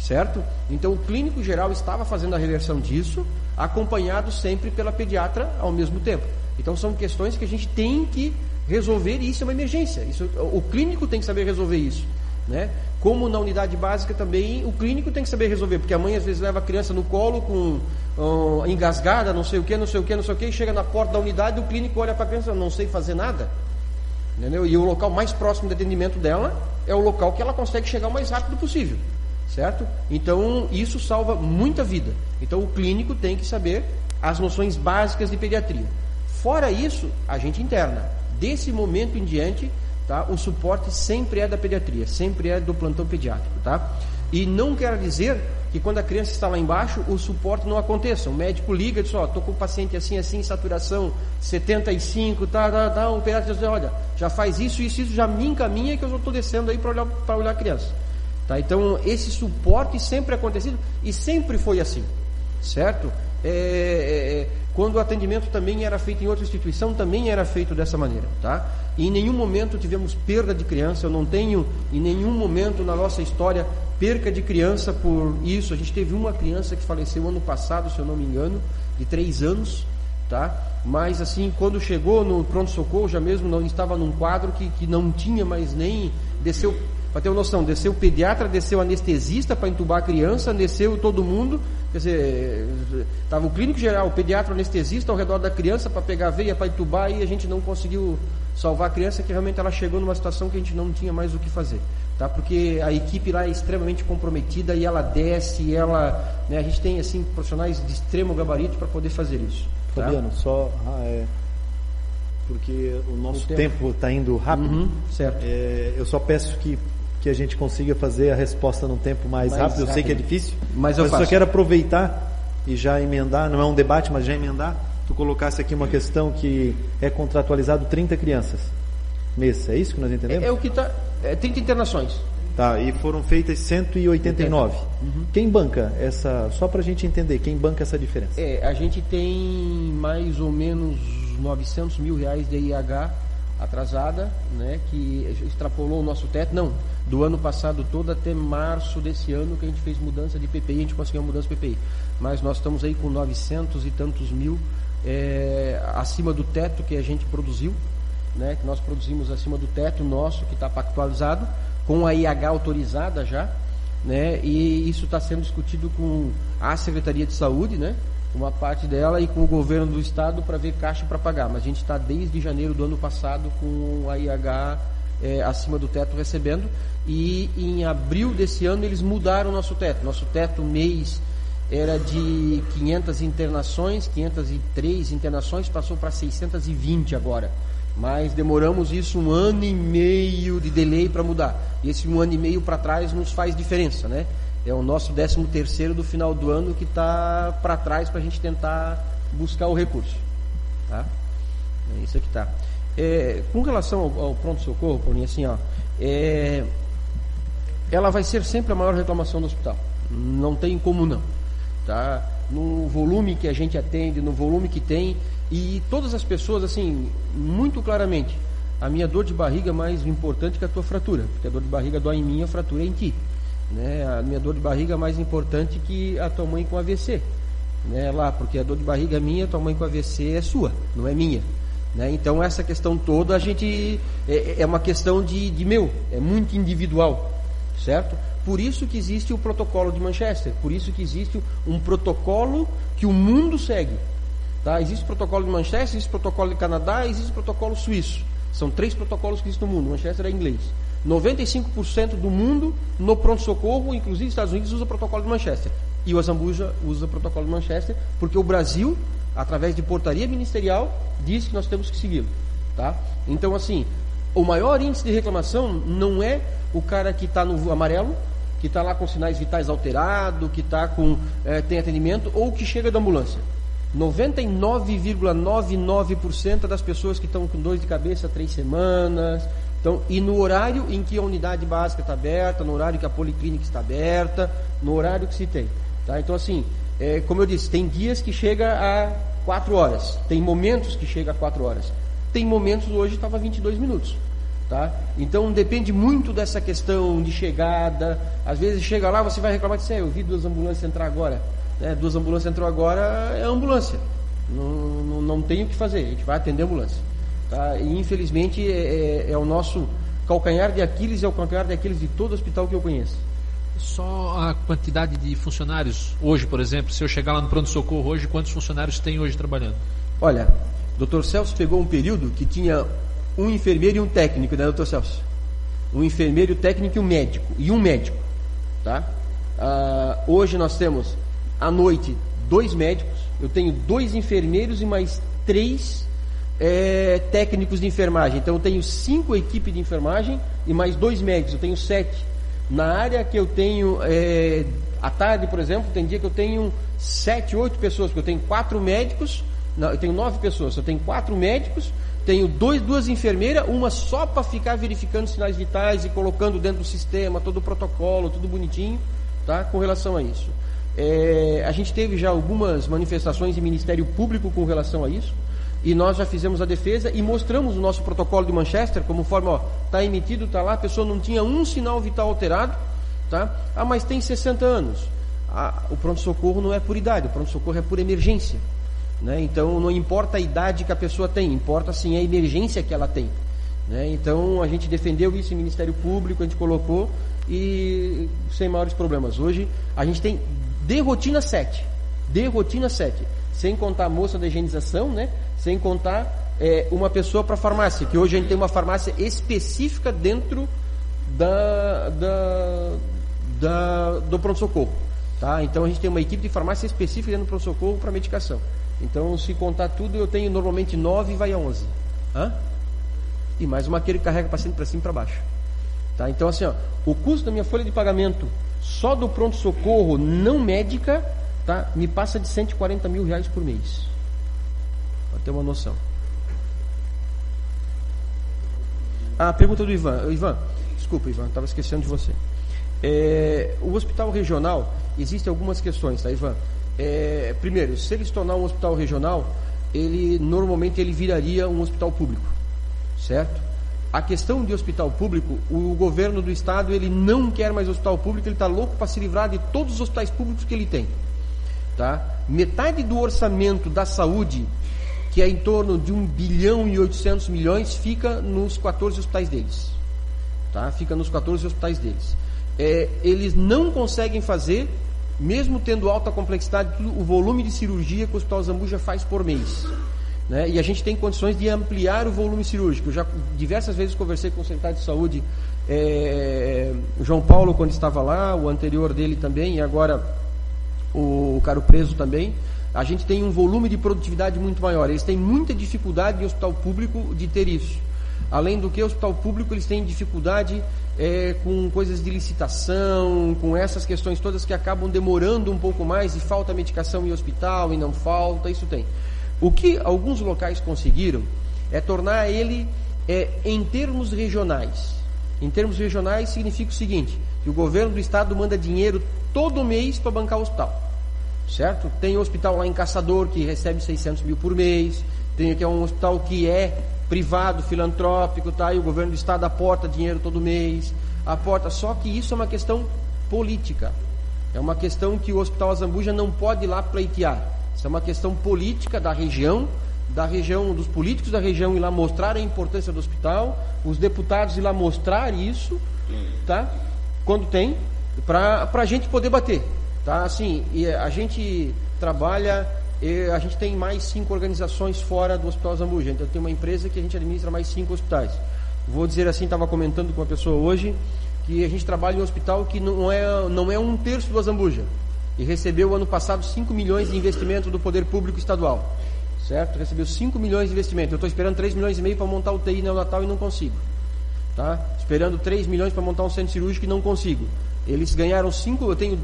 S2: certo? Então o clínico geral estava fazendo a reversão disso, acompanhado sempre pela pediatra ao mesmo tempo. Então são questões que a gente tem que resolver isso é uma emergência. Isso, o clínico tem que saber resolver isso. Né? Como na unidade básica também, o clínico tem que saber resolver, porque a mãe às vezes leva a criança no colo com uh, engasgada, não sei o que, não sei o que, não sei o que, chega na porta da unidade, o clínico olha para a criança, não sei fazer nada. Entendeu? E o local mais próximo de atendimento dela é o local que ela consegue chegar o mais rápido possível. Certo? Então, isso salva muita vida. Então, o clínico tem que saber as noções básicas de pediatria. Fora isso, a gente interna. Desse momento em diante, tá? O suporte sempre é da pediatria, sempre é do plantão pediátrico, tá? E não quer dizer que quando a criança está lá embaixo, o suporte não aconteça. O médico liga e diz, ó, tô com o paciente assim, assim, saturação 75, tá, tá, tá. O pediatra diz, olha, já faz isso, isso, isso, já me encaminha que eu já estou descendo aí para olhar, para olhar a criança. Tá? Então, esse suporte sempre acontecido e sempre foi assim, certo? É, é, é quando o atendimento também era feito em outra instituição, também era feito dessa maneira, tá? E em nenhum momento tivemos perda de criança, eu não tenho em nenhum momento na nossa história perca de criança por isso. A gente teve uma criança que faleceu ano passado, se eu não me engano, de três anos, tá? Mas assim, quando chegou no pronto-socorro, já mesmo não estava num quadro que, que não tinha mais nem desceu para ter uma noção, desceu o pediatra, desceu o anestesista para entubar a criança, desceu todo mundo, quer dizer, estava o clínico geral, o pediatra, o anestesista ao redor da criança para pegar a veia, para entubar e a gente não conseguiu salvar a criança, que realmente ela chegou numa situação que a gente não tinha mais o que fazer. Tá? Porque a equipe lá é extremamente comprometida e ela desce, ela, né, a gente tem assim profissionais de extremo gabarito para poder fazer isso.
S1: Tá? Fabiano, só ah, é, porque o nosso o tempo está indo rápido. Uhum,
S2: certo.
S1: É, eu só peço que que a gente consiga fazer a resposta num tempo mais, mais rápido. Eu sei que é difícil,
S2: mas eu,
S1: mas só quero aproveitar e já emendar, não é um debate, mas já emendar. Tu colocasse aqui uma questão que é contratualizado 30 crianças mês, é isso que nós entendemos?
S2: É, é o que está. É 30 internações.
S1: Tá, e foram feitas 189. Uhum. Quem banca essa, só para a gente entender, quem banca essa diferença?
S2: É, a gente tem mais ou menos 900 mil reais de IH atrasada, né, que extrapolou o nosso teto. Não, do ano passado todo até março desse ano que a gente fez mudança de PPI, a gente conseguiu uma mudança de PPI. Mas nós estamos aí com 900 e tantos mil é, acima do teto que a gente produziu, né, que nós produzimos acima do teto nosso, que está pactualizado, com a IH autorizada já, né, e isso está sendo discutido com a Secretaria de Saúde, né, uma parte dela e com o governo do estado para ver caixa para pagar. Mas a gente está desde janeiro do ano passado com a IH é, acima do teto recebendo e em abril desse ano eles mudaram o nosso teto. Nosso teto mês era de 500 internações, 503 internações, passou para 620 agora. Mas demoramos isso um ano e meio de delay para mudar. E esse um ano e meio para trás nos faz diferença, né? É o nosso 13 terceiro do final do ano que está para trás para a gente tentar buscar o recurso. Tá? É isso que está. É, com relação ao, ao pronto-socorro, Paulinho, assim, ó, é, ela vai ser sempre a maior reclamação do hospital. Não tem como não. Tá? No volume que a gente atende, no volume que tem, e todas as pessoas, assim, muito claramente, a minha dor de barriga é mais importante que a tua fratura, porque a dor de barriga dói em mim, a fratura é em ti. Né? A minha dor de barriga é mais importante que a tua mãe com AVC. Né? Lá, porque a dor de barriga é minha, tua mãe com AVC é sua, não é minha. Né? Então essa questão toda a gente é, é uma questão de, de meu, é muito individual, certo? Por isso que existe o protocolo de Manchester, por isso que existe um protocolo que o mundo segue. Tá? Existe o protocolo de Manchester, existe o protocolo de Canadá, existe o protocolo suíço. São três protocolos que existem no mundo. Manchester é inglês. 95% do mundo no pronto-socorro, inclusive Estados Unidos, usa o protocolo de Manchester. E o Azambuja usa o protocolo de Manchester, porque o Brasil através de portaria ministerial, diz que nós temos que segui-lo. Tá? Então, assim, o maior índice de reclamação não é o cara que está no amarelo, que está lá com sinais vitais alterados, que tá com, é, tem atendimento, ou que chega da ambulância. 99,99% das pessoas que estão com dor de cabeça três semanas, então, e no horário em que a unidade básica está aberta, no horário que a policlínica está aberta, no horário que se tem. Tá? Então, assim, é, como eu disse, tem dias que chega a 4 horas, tem momentos que chega a 4 horas, tem momentos hoje estava 22 minutos. Tá? Então depende muito dessa questão de chegada. Às vezes chega lá, você vai reclamar de assim, eu vi duas ambulâncias entrar agora. Né? Duas ambulâncias entrou agora, é ambulância. Não, não, não tem o que fazer, a gente vai atender a ambulância. Tá? E infelizmente é, é, é o nosso calcanhar de Aquiles, é o calcanhar de Aquiles de todo hospital que eu conheço.
S4: Só a quantidade de funcionários hoje, por exemplo, se eu chegar lá no pronto-socorro hoje, quantos funcionários tem hoje trabalhando?
S2: Olha, Dr. Celso pegou um período que tinha um enfermeiro e um técnico, né, Dr. Celso? Um enfermeiro, técnico e um médico. E um médico, tá? Ah, hoje nós temos, à noite, dois médicos, eu tenho dois enfermeiros e mais três é, técnicos de enfermagem. Então eu tenho cinco equipes de enfermagem e mais dois médicos, eu tenho sete. Na área que eu tenho, é, à tarde, por exemplo, tem dia que eu tenho sete, oito pessoas, porque eu tenho quatro médicos, não, eu tenho nove pessoas, eu tenho quatro médicos, tenho dois, duas enfermeiras, uma só para ficar verificando sinais vitais e colocando dentro do sistema todo o protocolo, tudo bonitinho, tá? Com relação a isso. É, a gente teve já algumas manifestações de Ministério Público com relação a isso e nós já fizemos a defesa e mostramos o nosso protocolo de Manchester, como forma, ó, está emitido, está lá, a pessoa não tinha um sinal vital alterado, tá? Ah, mas tem 60 anos. Ah, o pronto-socorro não é por idade, o pronto-socorro é por emergência. Né? Então não importa a idade que a pessoa tem, importa sim a emergência que ela tem. Né? Então a gente defendeu isso em Ministério Público, a gente colocou e sem maiores problemas. Hoje a gente tem de rotina 7. De rotina 7. Sem contar a moça da higienização, né? Sem contar é, uma pessoa para farmácia, que hoje a gente tem uma farmácia específica dentro da, da, da do pronto-socorro. Tá? Então a gente tem uma equipe de farmácia específica dentro do pronto-socorro para medicação. Então, se contar tudo, eu tenho normalmente 9 e vai a 11. Hã? E mais uma que carrega paciente para cima e para baixo. Tá? Então, assim, ó, o custo da minha folha de pagamento só do pronto-socorro não médica tá, me passa de 140 mil reais por mês ter uma noção. A pergunta do Ivan. Ivan, desculpa, Ivan, estava esquecendo de você. É, o hospital regional, existem algumas questões, tá, Ivan? É, primeiro, se ele se tornar um hospital regional, ele normalmente ele viraria um hospital público, certo? A questão de hospital público, o governo do estado ele não quer mais hospital público, ele está louco para se livrar de todos os hospitais públicos que ele tem, tá? Metade do orçamento da saúde que é em torno de 1 bilhão e 800 milhões, fica nos 14 hospitais deles. Tá? Fica nos 14 hospitais deles. É, eles não conseguem fazer, mesmo tendo alta complexidade, o volume de cirurgia que o Hospital Zambuja faz por mês. Né? E a gente tem condições de ampliar o volume cirúrgico. Eu já diversas vezes conversei com o secretário de saúde, é, João Paulo, quando estava lá, o anterior dele também, e agora o Caro Preso também a gente tem um volume de produtividade muito maior. Eles têm muita dificuldade em hospital público de ter isso. Além do que, o hospital público eles têm dificuldade é, com coisas de licitação, com essas questões todas que acabam demorando um pouco mais e falta medicação em hospital e não falta, isso tem. O que alguns locais conseguiram é tornar ele é, em termos regionais. Em termos regionais significa o seguinte, que o governo do estado manda dinheiro todo mês para bancar o hospital. Certo? Tem um hospital lá em Caçador que recebe 600 mil por mês, tem aqui um hospital que é privado, filantrópico, tá? E o governo do estado aporta dinheiro todo mês, aporta. Só que isso é uma questão política. É uma questão que o Hospital Azambuja não pode ir lá pleitear. Isso é uma questão política da região, da região, dos políticos da região ir lá mostrar a importância do hospital, os deputados ir lá mostrar isso, tá? Quando tem, para a gente poder bater, tá? Assim, a gente trabalha, a gente tem mais cinco organizações fora do Hospital Zambuja, então tem uma empresa que a gente administra mais cinco hospitais. Vou dizer assim, estava comentando com uma pessoa hoje, que a gente trabalha em um hospital que não é, não é um terço do Azambuja. E recebeu ano passado 5 milhões de investimento do poder público estadual. Certo? Recebeu 5 milhões de investimento. Eu estou esperando 3 milhões e meio para montar o TI neonatal e não consigo. Tá? Esperando 3 milhões para montar um centro cirúrgico e não consigo. Eles ganharam 5, eu tenho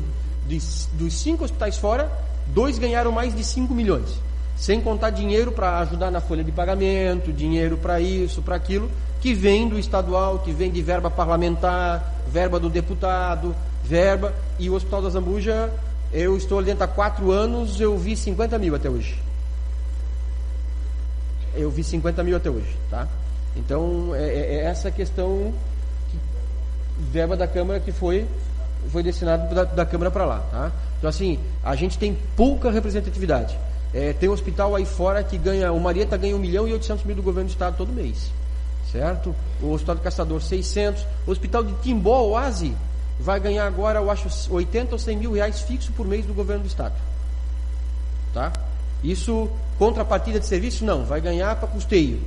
S2: dos 5 hospitais fora, dois ganharam mais de 5 milhões. Sem contar dinheiro para ajudar na folha de pagamento, dinheiro para isso, para aquilo que vem do estadual, que vem de verba parlamentar, verba do deputado, verba. E o Hospital da Zambuja, eu estou ali dentro há quatro anos, eu vi 50 mil até hoje. Eu vi 50 mil até hoje, tá? Então, é, é, é essa questão, que, verba da Câmara que foi, foi destinado da, da Câmara para lá, tá? Então, assim, a gente tem pouca representatividade. É, tem um hospital aí fora que ganha, o Marieta ganha 1 milhão e 800 mil do governo do estado todo mês certo? O Hospital do Caçador 600, o Hospital de Timbó, Oase, vai ganhar agora, eu acho, 80 ou 100 mil reais fixo por mês do governo do estado, tá? Isso, contrapartida de serviço, não, vai ganhar para custeio,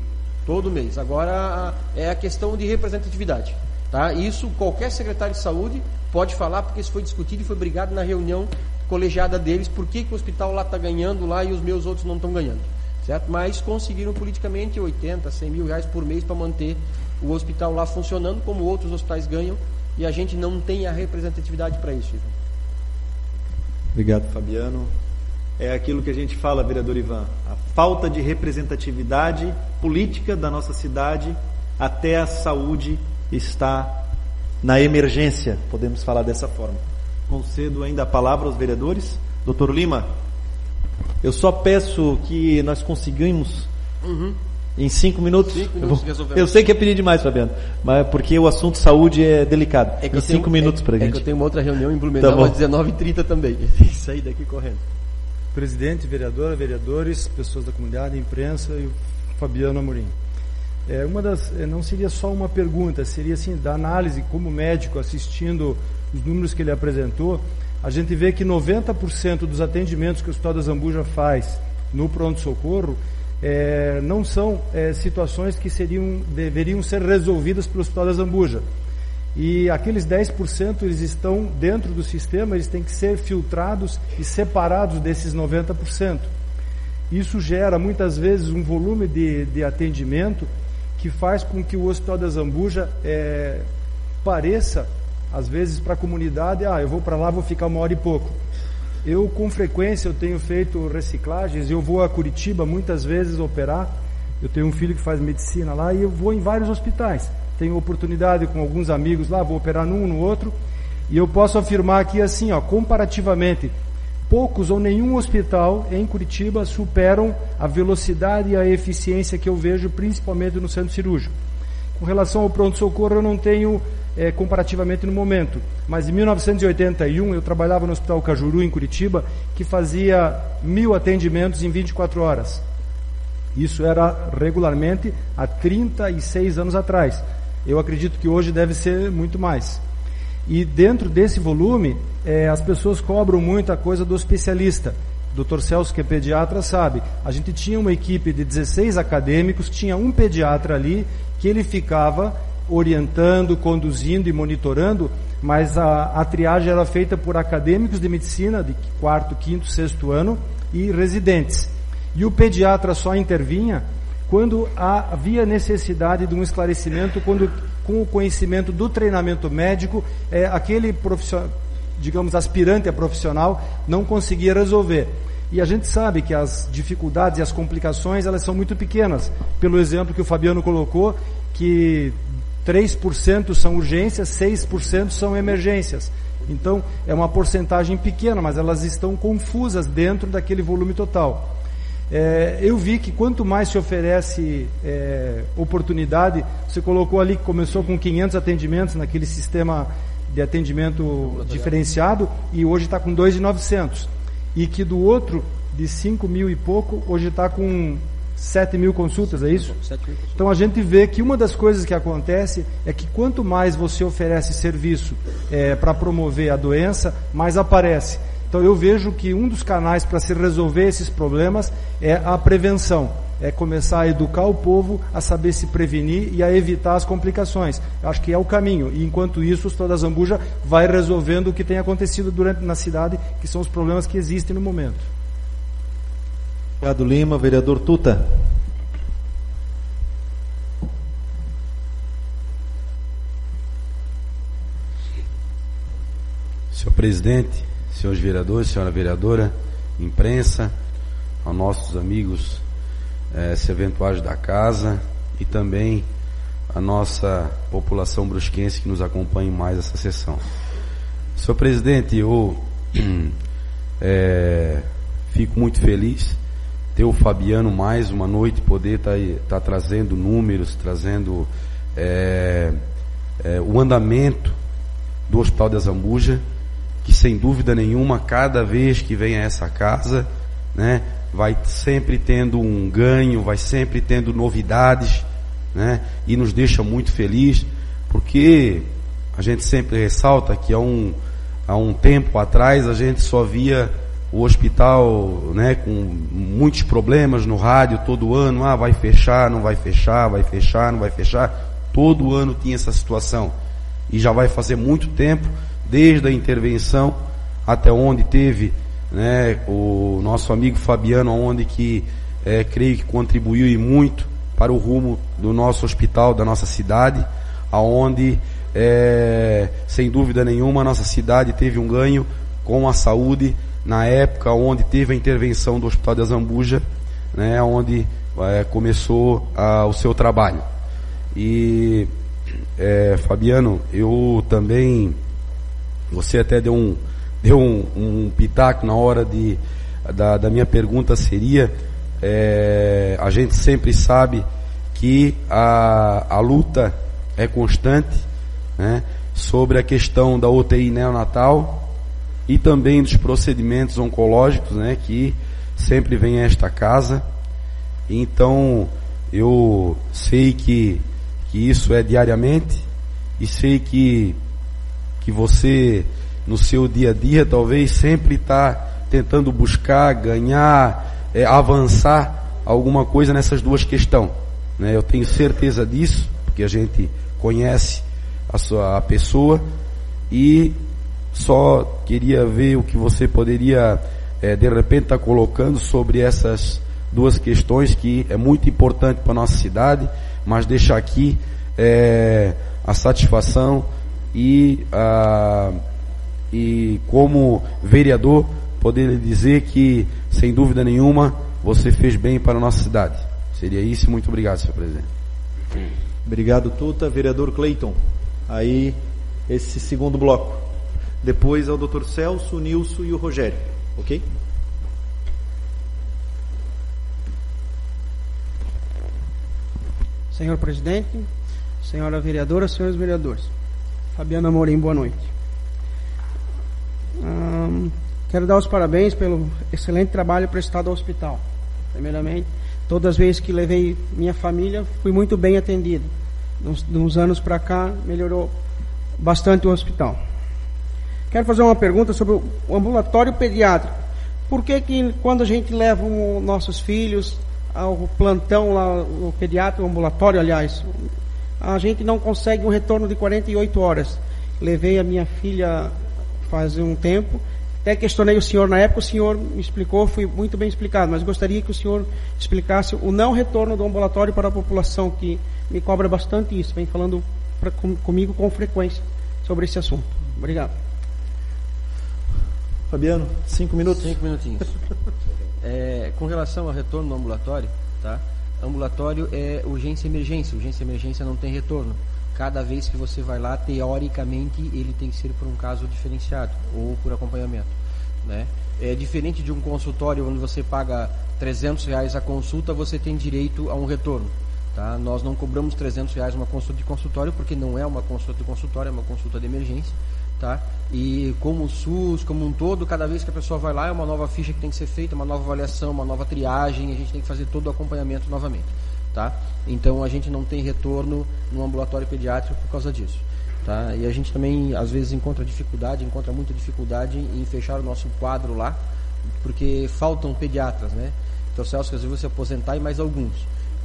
S2: todo mês. Agora é a questão de representatividade, tá? Isso qualquer secretário de saúde pode falar, porque isso foi discutido e foi brigado na reunião colegiada deles, por que, que o hospital lá está ganhando lá e os meus outros não estão ganhando certo? Mas conseguiram politicamente 80, 100 mil reais por mês para manter o hospital lá funcionando, como outros hospitais ganham, e a gente não tem a representatividade para isso, Ivan.
S1: Obrigado, Fabiano. É aquilo que a gente fala, vereador Ivan, a falta de representatividade política da nossa cidade até a saúde está na emergência, podemos falar dessa forma. Concedo ainda a palavra aos vereadores. Doutor Lima, eu só peço que nós conseguimos uhum. em cinco minutos. Cinco minutos eu, vou, eu, sei que é pedir demais, Fabiano, mas porque o assunto saúde é delicado. É que em cinco tenho, minutos é, para
S2: é
S1: gente. É
S2: que eu tenho uma outra reunião em Blumenau tá às 19h30 também. [laughs] Sair daqui correndo.
S6: Presidente, vereadora, vereadores, pessoas da comunidade, imprensa e o Fabiano Amorim. É, uma das, é, não seria só uma pergunta, seria assim, da análise como médico assistindo os números que ele apresentou, a gente vê que 90% dos atendimentos que o Hospital da Zambuja faz no pronto-socorro é, não são é, situações que seriam, deveriam ser resolvidas pelo Hospital da Zambuja. E aqueles 10% eles estão dentro do sistema, eles têm que ser filtrados e separados desses 90%. Isso gera muitas vezes um volume de, de atendimento que faz com que o Hospital da Zambuja é, pareça às vezes para a comunidade, ah, eu vou para lá, vou ficar uma hora e pouco. Eu com frequência eu tenho feito reciclagens, eu vou a Curitiba muitas vezes operar. Eu tenho um filho que faz medicina lá e eu vou em vários hospitais. Tenho oportunidade com alguns amigos lá, vou operar num, no outro. E eu posso afirmar aqui assim, ó, comparativamente, poucos ou nenhum hospital em Curitiba superam a velocidade e a eficiência que eu vejo, principalmente no centro cirúrgico. Com relação ao pronto-socorro, eu não tenho é, comparativamente no momento. Mas em 1981 eu trabalhava no Hospital Cajuru, em Curitiba, que fazia mil atendimentos em 24 horas. Isso era regularmente há 36 anos atrás. Eu acredito que hoje deve ser muito mais. E dentro desse volume, é, as pessoas cobram muita coisa do especialista. Dr. Celso, que é pediatra, sabe. A gente tinha uma equipe de 16 acadêmicos, tinha um pediatra ali, que ele ficava orientando, conduzindo e monitorando, mas a, a triagem era feita por acadêmicos de medicina de quarto, quinto, sexto ano e residentes. E o pediatra só intervinha quando havia necessidade de um esclarecimento, quando com o conhecimento do treinamento médico, é, aquele profissional, digamos, aspirante a profissional não conseguia resolver. E a gente sabe que as dificuldades e as complicações elas são muito pequenas. Pelo exemplo que o Fabiano colocou, que 3% são urgências, 6% são emergências. Então, é uma porcentagem pequena, mas elas estão confusas dentro daquele volume total. É, eu vi que quanto mais se oferece é, oportunidade, você colocou ali que começou com 500 atendimentos naquele sistema de atendimento diferenciado e hoje está com 2,900. E que do outro, de 5 mil e pouco, hoje está com 7 mil consultas, é isso? Então a gente vê que uma das coisas que acontece é que quanto mais você oferece serviço é, para promover a doença, mais aparece. Então eu vejo que um dos canais para se resolver esses problemas é a prevenção. É começar a educar o povo a saber se prevenir e a evitar as complicações. Eu acho que é o caminho. E enquanto isso, o Hospital da Zambuja vai resolvendo o que tem acontecido durante na cidade, que são os problemas que existem no momento.
S1: Obrigado, Lima. Vereador Tuta.
S7: Senhor presidente, senhores vereadores, senhora vereadora, imprensa, aos nossos amigos eh, serventuários da casa e também a nossa população brusquense que nos acompanha mais essa sessão. Senhor presidente, eu [clears throat] eh, fico muito feliz ter o Fabiano mais uma noite, poder estar tá, tá trazendo números, trazendo é, é, o andamento do Hospital da Zambuja, que sem dúvida nenhuma, cada vez que vem a essa casa, né, vai sempre tendo um ganho, vai sempre tendo novidades, né, e nos deixa muito feliz, porque a gente sempre ressalta que há um, há um tempo atrás a gente só via o hospital, né, com muitos problemas no rádio todo ano, ah, vai fechar, não vai fechar, vai fechar, não vai fechar. Todo ano tinha essa situação. E já vai fazer muito tempo, desde a intervenção até onde teve, né, o nosso amigo Fabiano, onde que é, creio que contribuiu e muito para o rumo do nosso hospital, da nossa cidade, aonde é, sem dúvida nenhuma a nossa cidade teve um ganho com a saúde na época onde teve a intervenção do Hospital de Zambuja, né, onde é, começou a, o seu trabalho. E, é, Fabiano, eu também, você até deu um, deu um, um pitaco na hora de, da, da minha pergunta seria, é, a gente sempre sabe que a, a luta é constante, né, sobre a questão da UTI neonatal, e também dos procedimentos oncológicos, né, que sempre vem a esta casa. Então, eu sei que, que isso é diariamente e sei que, que você, no seu dia a dia, talvez sempre está tentando buscar, ganhar, é, avançar alguma coisa nessas duas questões. Né? Eu tenho certeza disso, porque a gente conhece a sua a pessoa e só queria ver o que você poderia, é, de repente, estar tá colocando sobre essas duas questões que é muito importante para a nossa cidade, mas deixar aqui é, a satisfação e, a, e como vereador poder dizer que, sem dúvida nenhuma, você fez bem para a nossa cidade. Seria isso. Muito obrigado, senhor presidente.
S1: Obrigado, Tuta. Vereador Cleiton. Aí, esse segundo bloco. Depois é o Dr. Celso, o Nilson e o Rogério. Ok?
S8: Senhor presidente, senhora vereadora, senhores vereadores. Fabiana Morim, boa noite. Quero dar os parabéns pelo excelente trabalho prestado ao hospital. Primeiramente, todas as vezes que levei minha família, fui muito bem atendido. Nos, anos para cá, melhorou bastante o hospital. Quero fazer uma pergunta sobre o ambulatório pediátrico. Por que que quando a gente leva um, nossos filhos ao plantão lá, o pediatra, o ambulatório, aliás, a gente não consegue um retorno de 48 horas? Levei a minha filha faz um tempo, até questionei o senhor na época, o senhor me explicou, foi muito bem explicado, mas gostaria que o senhor explicasse o não retorno do ambulatório para a população, que me cobra bastante isso, vem falando pra, com, comigo com frequência sobre esse assunto. Obrigado.
S1: Fabiano, cinco minutos.
S2: Cinco minutinhos. [laughs] É, com relação ao retorno no ambulatório, tá? Ambulatório é urgência emergência. Urgência emergência não tem retorno. Cada vez que você vai lá, teoricamente, ele tem que ser por um caso diferenciado ou por acompanhamento, né? É diferente de um consultório onde você paga 300 reais a consulta, você tem direito a um retorno. Tá? Nós não cobramos 300 reais uma consulta de consultório, porque não é uma consulta de consultório, é uma consulta de emergência. Tá? E como o SUS, como um todo, cada vez que a pessoa vai lá, é uma nova ficha que tem que ser feita, uma nova avaliação, uma nova triagem, a gente tem que fazer todo o acompanhamento novamente. Tá? Então a gente não tem retorno no ambulatório pediátrico por causa disso. Tá? E a gente também, às vezes, encontra dificuldade, encontra muita dificuldade em fechar o nosso quadro lá, porque faltam pediatras, né? Então, Celso resolveu se aposentar e mais alguns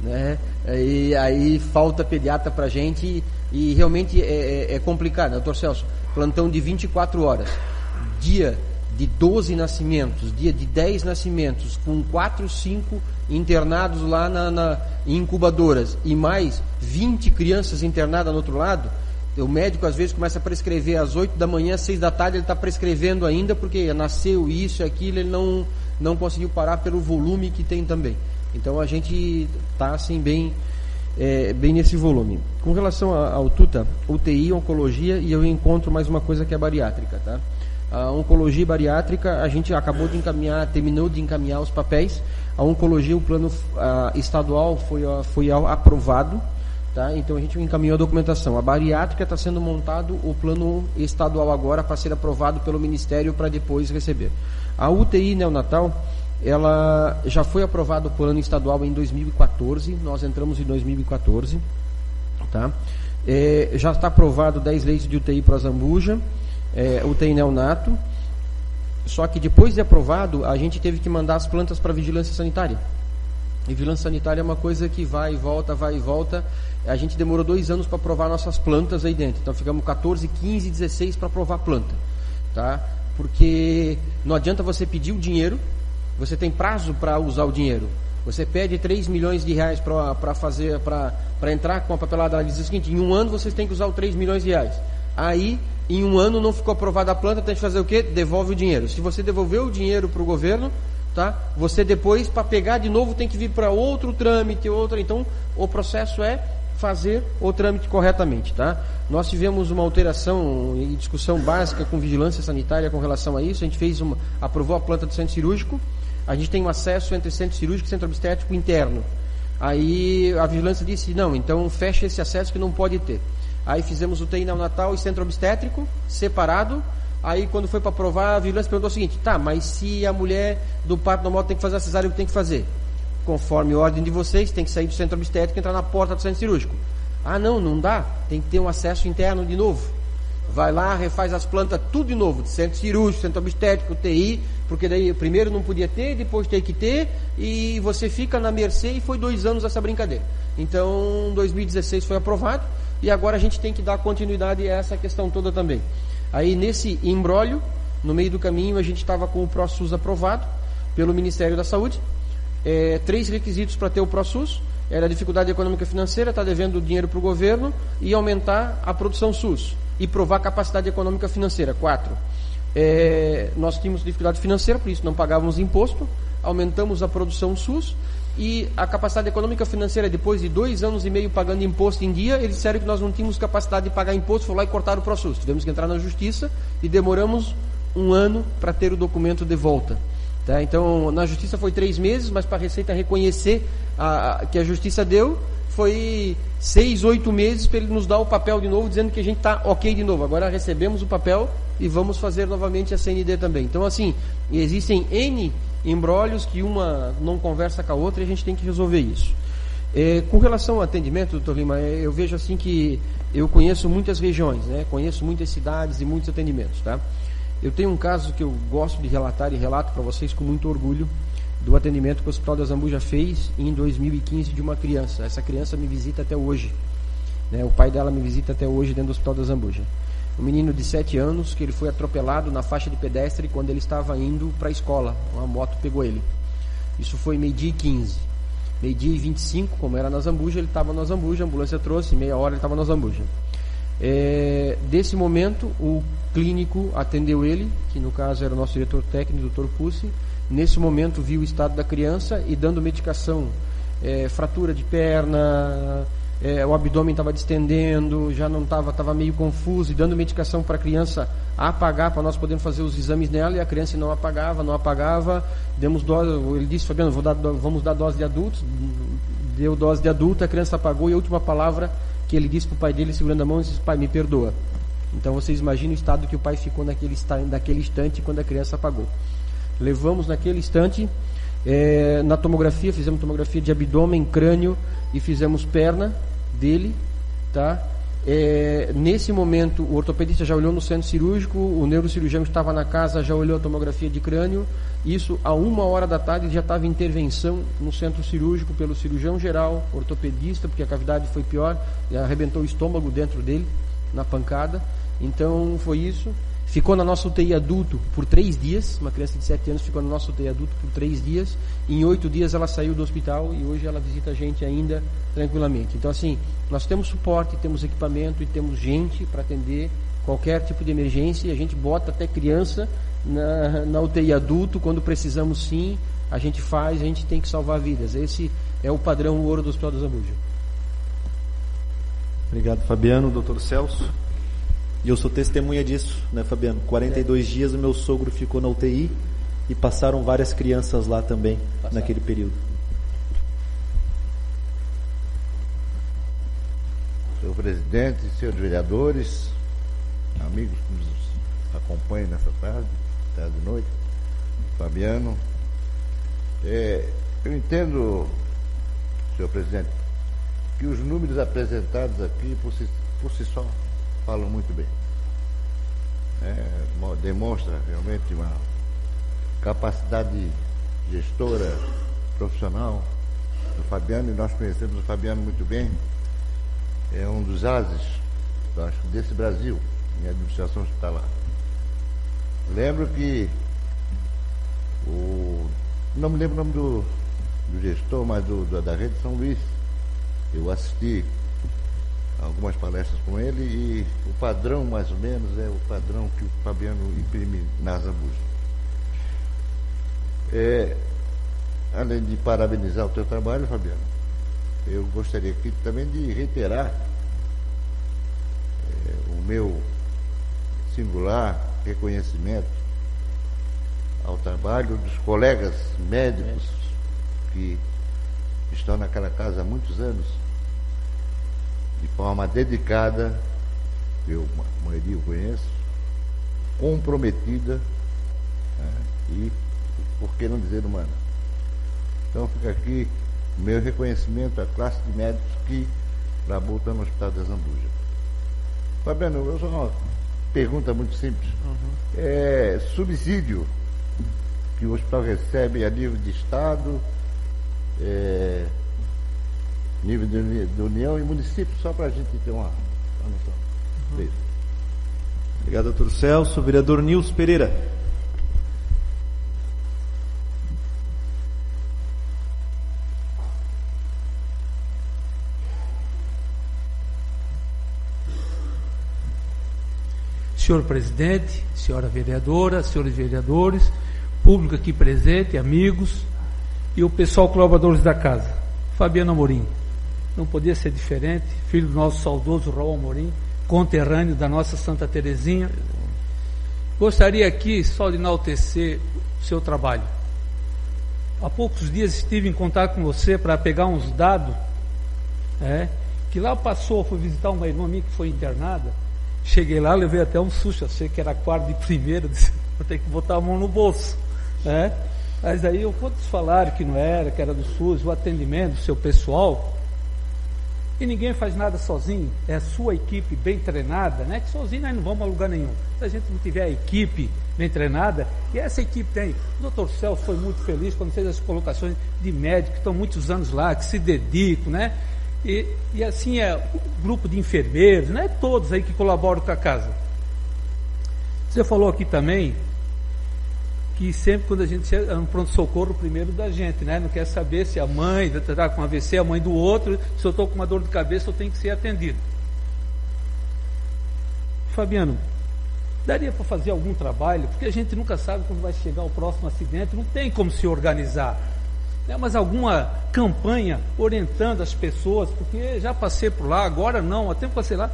S2: né? E aí falta pediatra para gente e, e realmente é, é, é, complicado, doutor Celso. Plantão de 24 horas, dia de 12 nascimentos, dia de 10 nascimentos, com 4, 5 internados lá na, na em incubadoras e mais 20 crianças internadas no outro lado. O médico às vezes começa a prescrever às 8 da manhã, às 6 da tarde, ele está prescrevendo ainda porque nasceu isso e aquilo, ele não, não conseguiu parar pelo volume que tem também. Então a gente está assim bem, é, bem nesse volume. Com relação ao TUTA, UTI, oncologia e eu encontro mais uma coisa que é bariátrica, tá? A oncologia bariátrica, a gente acabou de encaminhar, terminou de encaminhar os papéis. A oncologia, o plano a, estadual foi, a, foi aprovado, tá? Então a gente encaminhou a documentação. A bariátrica está sendo montado o plano estadual agora para ser aprovado pelo Ministério para depois receber. A UTI neonatal, ela já foi aprovada o plano estadual em 2014, nós entramos em 2014, tá? É, já está aprovado 10 leitos de UTI para Zambuja, é, UTI neonato, só que depois de aprovado, a gente teve que mandar as plantas para vigilância sanitária. E vigilância sanitária é uma coisa que vai e volta, vai e volta. A gente demorou dois anos para aprovar nossas plantas aí dentro. Então ficamos 14, 15, 16 para aprovar a planta. Tá? Porque não adianta você pedir o dinheiro, você tem prazo para usar o dinheiro. Você pede 3 milhões de reais para fazer, para entrar com a papelada, ela diz o seguinte, em um ano vocês têm que usar os 3 milhões de reais. Aí, em um ano não ficou aprovada a planta, tem que fazer o quê? Devolve o dinheiro. Se você devolver o dinheiro para o governo, tá? Você depois, para pegar de novo, tem que vir para outro trâmite, outra. Então, o processo é fazer o trâmite corretamente, tá? Nós tivemos uma alteração e discussão básica com vigilância sanitária com relação a isso. A gente fez uma, aprovou a planta do centro cirúrgico a gente tem um acesso entre centro cirúrgico e centro obstétrico interno. Aí a vigilância disse, não, então fecha esse acesso que não pode ter. Aí fizemos o TI neonatal e centro obstétrico, separado. Aí quando foi para aprovar, a vigilância perguntou o seguinte, tá, mas se a mulher do parto normal tem que fazer a cesárea, o que tem que fazer? Conforme a ordem de vocês, tem que sair do centro obstétrico e entrar na porta do centro cirúrgico. Ah, não, não dá. Tem que ter um acesso interno de novo. Vai lá, refaz as plantas tudo de novo, de centro cirúrgico, centro obstétrico, TI, porque daí primeiro não podia ter, depois tem que ter, e você fica na mercê e foi dois anos essa brincadeira. Então, 2016 foi aprovado, e agora a gente tem que dar continuidade a essa questão toda também. Aí nesse embrólio, no meio do caminho, a gente estava com o ProSUS aprovado pelo Ministério da Saúde. É, três requisitos para ter o ProSUS. Era dificuldade econômica e financeira, está devendo dinheiro para o governo e aumentar a produção SUS. E provar capacidade econômica financeira. Quatro é, nós tínhamos dificuldade financeira, por isso não pagávamos imposto, aumentamos a produção SUS e a capacidade econômica financeira, depois de dois anos e meio pagando imposto em dia, eles disseram que nós não tínhamos capacidade de pagar imposto, foram lá e cortaram o ProSUS. Tivemos que entrar na justiça e demoramos um ano para ter o documento de volta. Tá? Então, na justiça foi três meses, mas para a Receita reconhecer a, a, que a justiça deu, foi seis, oito meses para ele nos dar o papel de novo, dizendo que a gente está ok de novo. Agora recebemos o papel e vamos fazer novamente a CND também. Então, assim, existem N embrólios que uma não conversa com a outra e a gente tem que resolver isso. É, com relação ao atendimento, doutor Lima, é, eu vejo assim que eu conheço muitas regiões, né? conheço muitas cidades e muitos atendimentos. Tá? Eu tenho um caso que eu gosto de relatar e relato para vocês com muito orgulho do atendimento que o Hospital da Zambuja fez em 2015 de uma criança. Essa criança me visita até hoje. Né? O pai dela me visita até hoje dentro do Hospital da Zambuja. Um menino de 7 anos que ele foi atropelado na faixa de pedestre quando ele estava indo para a escola. Uma moto pegou ele. Isso foi meio-dia e 15. Meio-dia e 25, como era na Zambuja, ele estava na Zambuja, a ambulância trouxe, meia hora ele estava na Zambuja. É, desse momento, o clínico atendeu ele, que no caso era o nosso diretor técnico, o Dr. Pussi. Nesse momento, viu o estado da criança e dando medicação, é, fratura de perna, é, o abdômen estava distendendo, já não estava, estava meio confuso, e dando medicação para a criança apagar, para nós podermos fazer os exames nela, e a criança não apagava, não apagava. Demos dose, ele disse, Fabiano, dar, vamos dar dose de adultos. Deu dose de adulto, a criança apagou, e a última palavra que ele disse para o pai dele, segurando a mão, disse, pai, me perdoa. Então vocês imaginam o estado que o pai ficou naquele, naquele instante quando a criança apagou. Levamos naquele instante, é, na tomografia, fizemos tomografia de abdômen, crânio e fizemos perna dele, tá? É, nesse momento, o ortopedista já olhou no centro cirúrgico, o neurocirurgião estava na casa, já olhou a tomografia de crânio. Isso, a uma hora da tarde, já estava intervenção no centro cirúrgico pelo cirurgião geral, ortopedista, porque a cavidade foi pior, arrebentou o estômago dentro dele, na pancada. Então, foi isso. Ficou na nossa UTI adulto por três dias. Uma criança de sete anos ficou na nossa UTI adulto por três dias. Em oito dias ela saiu do hospital e hoje ela visita a gente ainda tranquilamente. Então, assim, nós temos suporte, temos equipamento e temos gente para atender qualquer tipo de emergência. E a gente bota até criança na, na UTI adulto quando precisamos sim. A gente faz, a gente tem que salvar vidas. Esse é o padrão ouro do Hospital da Zambuja.
S1: Obrigado, Fabiano. Doutor Celso. E eu sou testemunha disso, né, Fabiano? 42 é. dias o meu sogro ficou na UTI e passaram várias crianças lá também passaram. naquele período.
S9: Senhor presidente, senhores vereadores, amigos que nos acompanham nessa tarde, tarde e noite, Fabiano, é, eu entendo, senhor presidente, que os números apresentados aqui por si, por si só falam muito bem. É, demonstra realmente uma capacidade gestora, profissional do Fabiano, e nós conhecemos o Fabiano muito bem. É um dos ases, eu acho, desse Brasil, em administração hospitalar. Lembro que o. Não me lembro o nome do, do gestor, mas do, do, da rede São Luís. Eu assisti algumas palestras com ele e o padrão, mais ou menos, é o padrão que o Fabiano imprime nas Zambuja. É, além de parabenizar o teu trabalho, Fabiano, eu gostaria aqui também de reiterar é, o meu singular reconhecimento ao trabalho dos colegas médicos que estão naquela casa há muitos anos de forma dedicada, eu, a maioria eu conheço, comprometida né, e, por que não dizer, humana. Então fica aqui o meu reconhecimento à classe de médicos que labutam no Hospital de Zambuja. Fabiano, eu só uma pergunta muito simples. Uhum. É subsídio que o hospital recebe a nível de Estado, é, nível de, de União e município, só para a gente ter uma, uma noção. Uhum.
S1: Obrigado, doutor Celso. Vereador Nils Pereira.
S10: Senhor presidente, senhora vereadora, senhores vereadores, público aqui presente, amigos e o pessoal colaboradores da casa. Fabiano Amorim não podia ser diferente, filho do nosso saudoso Raul Amorim, conterrâneo da nossa Santa Terezinha. Gostaria aqui só de enaltecer o seu trabalho. Há poucos dias estive em contato com você para pegar uns dados, é, que lá passou, fui visitar uma irmã minha que foi internada. Cheguei lá, levei até um susto, achei que era quarto de primeira, [laughs] disse, vou ter que botar a mão no bolso. É. Mas aí eu quantos falaram que não era, que era do SUS, o atendimento do seu pessoal, e ninguém faz nada sozinho, é a sua equipe bem treinada, né? Que sozinho nós não vamos a lugar nenhum. Se a gente não tiver a equipe bem treinada, e essa equipe tem. O doutor Celso foi muito feliz quando fez as colocações de médicos que estão muitos anos lá, que se dedicam, né? E, e assim é o grupo de enfermeiros, né? Todos aí que colaboram com a casa. Você falou aqui também que sempre quando a gente chega no pronto-socorro, primeiro da gente, né? Não quer saber se a mãe está com AVC, a mãe do outro, se eu estou com uma dor de cabeça, eu tenho que ser atendido. Fabiano, daria para fazer algum trabalho, porque a gente nunca sabe quando vai chegar o próximo acidente, não tem como se organizar. Né? Mas alguma campanha orientando as pessoas, porque já passei por lá, agora não, até passei lá,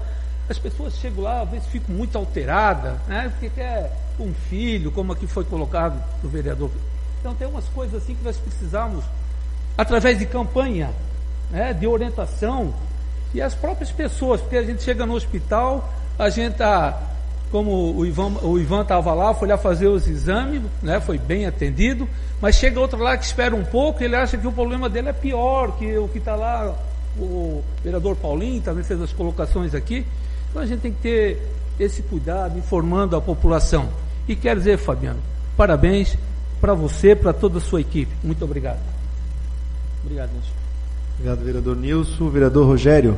S10: as pessoas chegam lá, às vezes ficam muito alteradas, né? porque quer um filho, como aqui foi colocado do vereador. Então tem umas coisas assim que nós precisamos, através de campanha, né? de orientação, e as próprias pessoas, porque a gente chega no hospital, a gente está, como o Ivan o Ivan estava lá, foi lá fazer os exames, né? foi bem atendido, mas chega outro lá que espera um pouco, ele acha que o problema dele é pior que o que está lá, o vereador Paulinho também fez as colocações aqui. Então a gente tem que ter esse cuidado informando a população. E quero dizer, Fabiano, parabéns para você, para toda a sua equipe. Muito obrigado.
S1: Obrigado, Nilson. Obrigado, vereador Nilson. Vereador Rogério.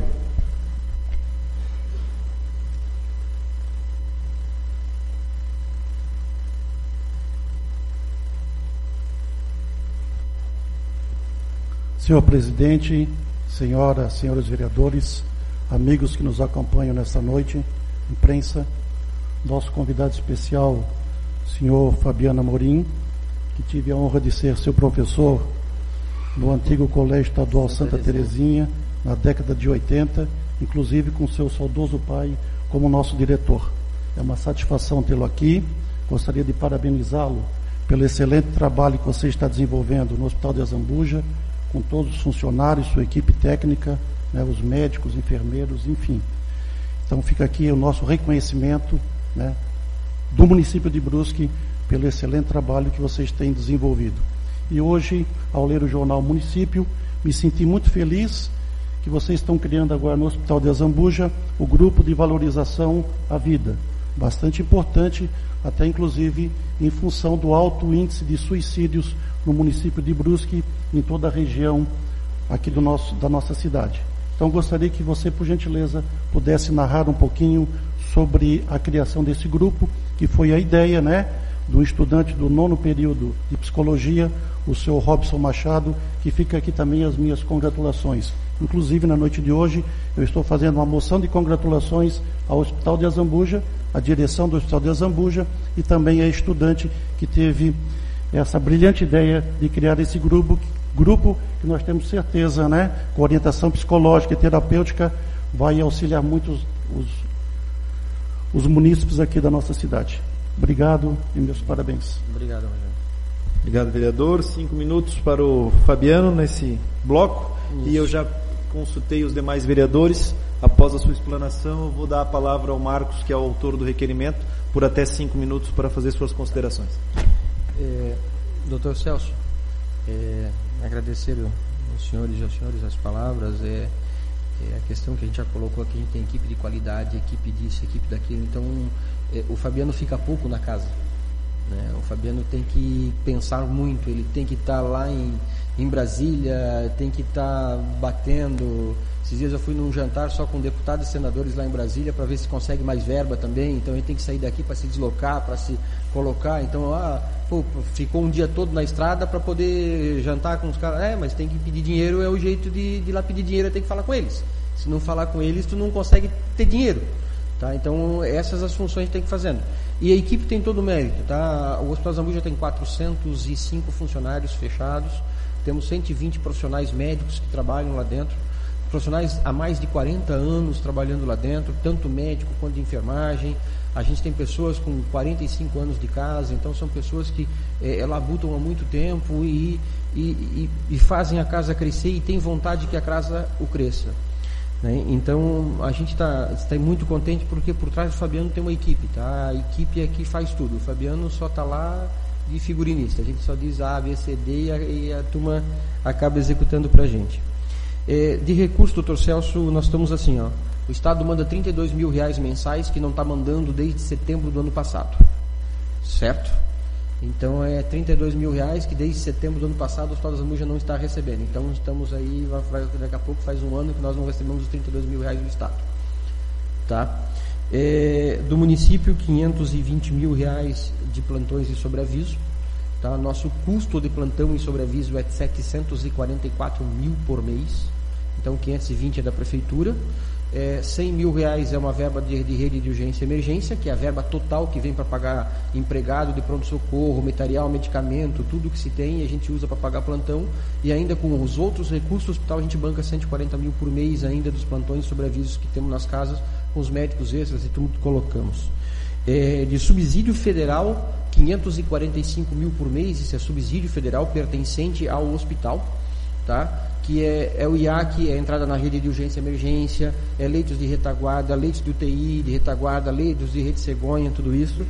S11: Senhor presidente, senhoras, senhores vereadores, amigos que nos acompanham nesta noite, imprensa, nosso convidado especial, senhor Fabiano Amorim, que tive a honra de ser seu professor no antigo Colégio Estadual Santa Terezinha, na década de 80, inclusive com seu saudoso pai como nosso diretor. É uma satisfação tê-lo aqui. Gostaria de parabenizá-lo pelo excelente trabalho que você está desenvolvendo no Hospital de Azambuja, com todos os funcionários, sua equipe técnica, né, os médicos, enfermeiros, enfim. Então fica aqui o nosso reconhecimento né, do município de Brusque pelo excelente trabalho que vocês têm desenvolvido. E hoje, ao ler o jornal Município, me senti muito feliz que vocês estão criando agora no Hospital de Azambuja o grupo de valorização à vida. Bastante importante, até inclusive em função do alto índice de suicídios no município de Brusque, em toda a região aqui do nosso, da nossa cidade. Então gostaria que você, por gentileza, pudesse narrar um pouquinho sobre a criação desse grupo, que foi a ideia, né, do estudante do nono período de psicologia, o senhor Robson Machado, que fica aqui também as minhas congratulações. Inclusive, na noite de hoje, eu estou fazendo uma moção de congratulações ao Hospital de Azambuja, à direção do Hospital de Azambuja e também a estudante que teve essa brilhante ideia de criar esse grupo, grupo que nós temos certeza, né, com orientação psicológica e terapêutica, vai auxiliar muito os, os, os munícipes aqui da nossa cidade. Obrigado e meus parabéns.
S1: Obrigado, Rogério. Obrigado, vereador. Cinco minutos para o Fabiano nesse bloco. Isso. E eu já consultei os demais vereadores. Após a sua explanação, eu vou dar a palavra ao Marcos, que é o autor do requerimento, por até cinco minutos para fazer suas considerações.
S2: É, doutor Celso, é, agradecer aos senhores e aos senhores as palavras. É, é, a questão que a gente já colocou aqui, a gente tem equipe de qualidade, equipe disso, equipe daquilo. Então, é, o Fabiano fica pouco na casa. Né? O Fabiano tem que pensar muito, ele tem que estar tá lá em, em Brasília, tem que estar tá batendo. Esses dias eu fui num jantar só com deputados e senadores lá em Brasília para ver se consegue mais verba também. Então ele tem que sair daqui para se deslocar, para se colocar. Então, ah, pô, ficou um dia todo na estrada para poder jantar com os caras. É, mas tem que pedir dinheiro, é o jeito de, de lá pedir dinheiro, tem que falar com eles. Se não falar com eles, tu não consegue ter dinheiro. Tá? Então, essas as funções que tem que fazendo. E a equipe tem todo o mérito. Tá? O Hospital Zambuja tem 405 funcionários fechados, temos 120 profissionais médicos que trabalham lá dentro, profissionais há mais de 40 anos trabalhando lá dentro, tanto médico quanto de enfermagem. A gente tem pessoas com 45 anos de casa, então são pessoas que é, labutam há muito tempo e, e, e, e fazem a casa crescer e têm vontade que a casa o cresça. Né? Então a gente está tá muito contente porque por trás do Fabiano tem uma equipe, tá? A equipe é que faz tudo. O Fabiano só está lá de figurinista. A gente só diz A, B, C, D e a, e a turma acaba executando para a gente. É, de recurso, doutor Celso, nós estamos assim, ó. O Estado manda 32 mil reais mensais que não está mandando desde setembro do ano passado. Certo? Então é 32 mil reais que desde setembro do ano passado o Hospital das Zambuja não está recebendo. Então estamos aí, vai, daqui a pouco faz um ano que nós não recebemos os 32 mil reais do Estado. Tá? É, do município, 520 mil reais de plantões e sobreaviso. Tá? Nosso custo de plantão e sobreaviso é 744 mil por mês. Então 520 é da prefeitura. É, 100 mil reais é uma verba de, de, rede de urgência e emergência, que é a verba total que vem para pagar empregado de pronto-socorro, material, medicamento, tudo que se tem, a gente usa para pagar plantão. E ainda com os outros recursos do hospital, a gente banca 140 mil por mês ainda dos plantões sobre avisos que temos nas casas, com os médicos extras e tudo que colocamos. É, de subsídio federal, 545 mil por mês, isso é subsídio federal pertencente ao hospital, tá? Que é, é, o IAC, é entrada na rede de urgência e emergência, é leitos de retaguarda, leitos de UTI, de retaguarda, leitos de rede cegonha, tudo isso.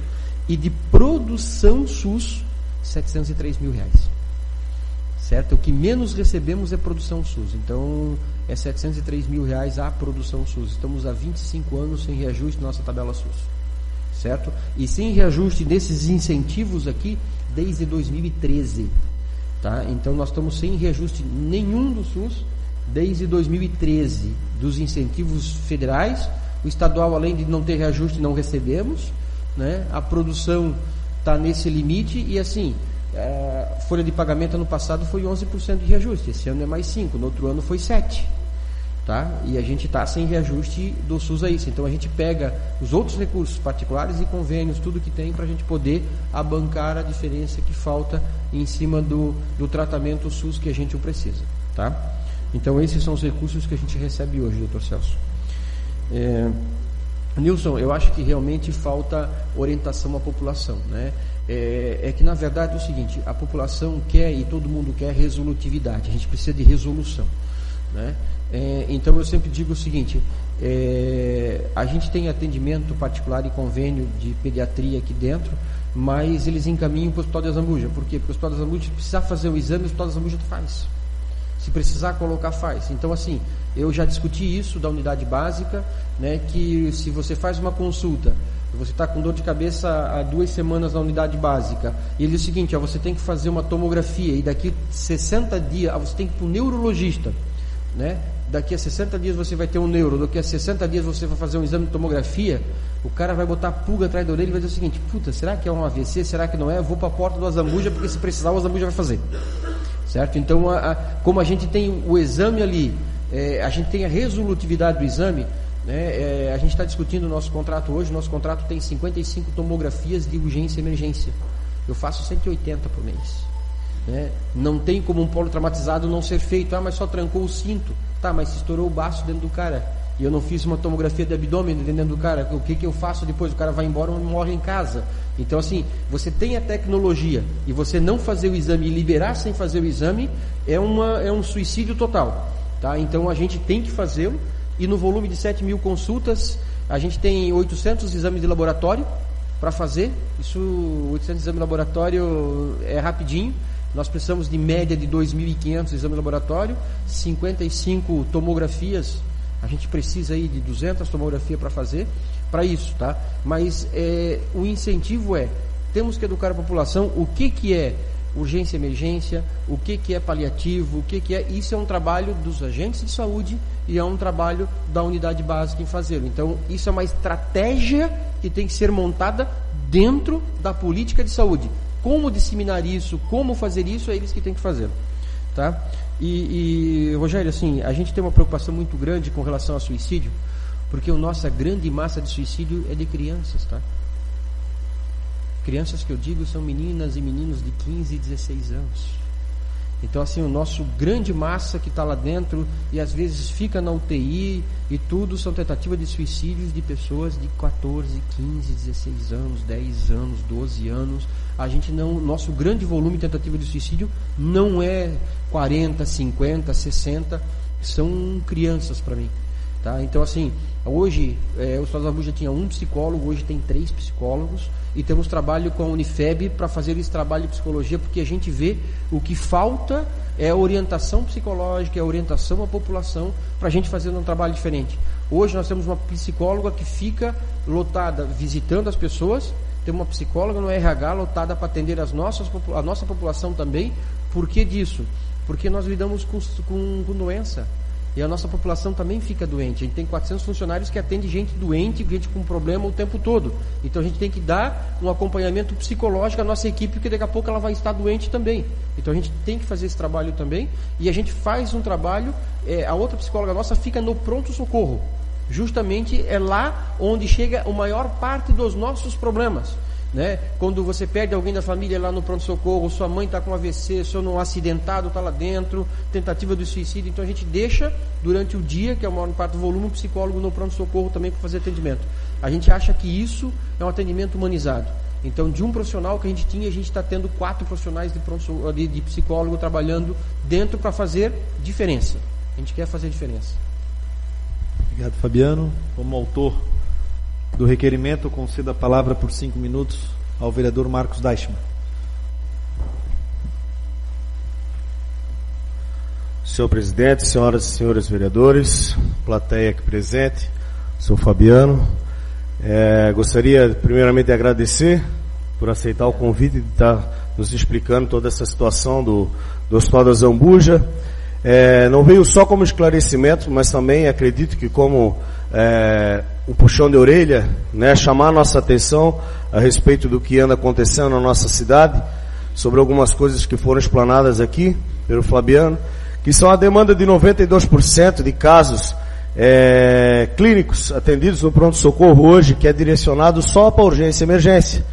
S2: E de produção SUS, 703 mil reais. Certo? O que menos recebemos é produção SUS. Então, é 703 mil reais a produção SUS. Estamos há 25 anos sem reajuste na nossa tabela SUS. Certo? E sem reajuste desses incentivos aqui desde 2013. Tá? Então nós estamos sem reajuste nenhum do SUS desde 2013, dos incentivos federais. O estadual, além de não ter reajuste, não recebemos. Né? A produção está nesse limite e assim, a é, folha de pagamento ano passado foi 11% de reajuste, esse ano é mais 5%, no outro ano foi 7%. Tá? E a gente está sem reajuste do SUS a isso. Então a gente pega os outros recursos particulares e convênios, tudo que tem, para a gente poder abancar a diferença que falta em cima do, do tratamento SUS que a gente precisa. Tá? Então esses são os recursos que a gente recebe hoje, doutor Celso. É, Nilson, eu acho que realmente falta orientação à população. Né? É, é, que na verdade é o seguinte, a população quer e todo mundo quer resolutividade, a gente precisa de resolução. Né? É, então eu sempre digo o seguinte: é, a gente tem atendimento particular e convênio de pediatria aqui dentro, mas eles encaminham para o Hospital de Azambuja. Por quê? Porque o Hospital de Azambuja, se precisar fazer o exame, o Hospital de Azambuja faz. Se precisar colocar, faz. Então, assim, eu já discuti isso da unidade básica, né, que se você faz uma consulta, você está com dor de cabeça há duas semanas na unidade básica, e ele diz o seguinte, ó, você tem que fazer uma tomografia, e daqui 60 dias, você tem que ir para o neurologista, né? daqui a 60 dias você vai ter um neuro, daqui a 60 dias você vai fazer um exame de tomografia, o cara vai botar pulga atrás da orelha e vai dizer o seguinte: puta, será que é um AVC? Será que não é? Eu vou para a porta do Azambuja porque se precisar o Azambuja vai fazer. Certo? Então, a, a, como a gente tem o exame ali, é, a gente tem a resolutividade do exame, né, é, a gente está discutindo o nosso contrato hoje, nosso contrato tem 55 tomografias de urgência e emergência. Eu faço 180 por mês. Né? Não tem como um polo traumatizado não ser feito. Ah, mas só trancou o cinto. Tá, mas se estourou o baço dentro do cara e eu não fiz uma tomografia de abdômen dentro do cara, o que, que eu faço depois? O cara vai embora ou morre em casa. Então, assim, você tem a tecnologia e você não fazer o exame e liberar sem fazer o exame é, uma, é um suicídio total. Tá? Então, a gente tem que fazê-lo e no volume de 7 mil consultas, a gente tem 800 exames de laboratório para fazer. Isso, 800 exames de laboratório é rapidinho. Nós precisamos de média de 2.500 exames de laboratório, 55 tomografias. A gente precisa aí de 200 tomografias para fazer para isso, tá? Mas é, o incentivo é temos que educar a população o que que é urgência e emergência, o que que é paliativo, o que que é isso é um trabalho dos agentes de saúde e é um trabalho da unidade básica em fazê-lo. Então isso é uma estratégia que tem que ser montada dentro da política de saúde como disseminar isso, como fazer isso, é eles que têm que fazer. Tá? E, e, Rogério, assim, a gente tem uma preocupação muito grande com relação ao suicídio, porque a nossa grande massa de suicídio é de crianças, tá? Crianças que eu digo são meninas e meninos de 15 e 16 anos. Então, assim, o nosso grande massa que está lá dentro e às vezes fica na UTI e tudo são tentativas de suicídios de pessoas de 14, 15, 16 anos, 10 anos, 12 anos. A gente não, nosso grande volume de tentativa de suicídio não é 40, 50, 60, são crianças para mim. Tá? Então, assim, hoje é, o Estado já tinha um psicólogo, hoje tem três psicólogos e temos trabalho com a Unifeb para fazer esse trabalho de psicologia, porque a gente vê o que falta é orientação psicológica, é orientação à população para a gente fazer um trabalho diferente. Hoje nós temos uma psicóloga que fica lotada visitando as pessoas, temos uma psicóloga no RH lotada para atender as nossas, a nossa população também. Por que disso? Porque nós lidamos com, com, com doença. E a nossa população também fica doente. A gente tem 400 funcionários que atendem gente doente, gente com problema o tempo todo. Então a gente tem que dar um acompanhamento psicológico à nossa equipe, porque daqui a pouco ela vai estar doente também. Então a gente tem que fazer esse trabalho também. E a gente faz um trabalho, é, a outra psicóloga nossa fica no pronto-socorro. Justamente é lá onde chega a maior parte dos nossos problemas. Né? Quando você perde alguém da família lá no pronto-socorro, sua mãe está com AVC, seu não acidentado está lá dentro, tentativa de suicídio, então a gente deixa durante o dia, que é o maior parte do volume, um psicólogo no pronto-socorro também para fazer atendimento. A gente acha que isso é um atendimento humanizado. Então, de um profissional que a gente tinha, a gente está tendo quatro profissionais de, pronto, de, de psicólogo trabalhando dentro para fazer diferença. A gente quer fazer diferença.
S1: Obrigado, Fabiano. Como autor do requerimento, concedo a palavra por cinco minutos ao vereador Marcos Deichmann.
S12: Senhor presidente, senhoras e senhores vereadores, plateia aqui presente, sou Fabiano. É, gostaria primeiramente de agradecer por aceitar o convite de estar nos explicando toda essa situação do, do Hospital da Zambuja. É, não veio só como esclarecimento, mas também acredito que como é, um puxão de orelha, né, chamar nossa atenção a respeito do que anda acontecendo na nossa cidade, sobre algumas coisas que foram explanadas aqui pelo Fabiano, que são a demanda de 92% de casos é, clínicos atendidos no pronto-socorro hoje, que é direcionado só para urgência e emergência.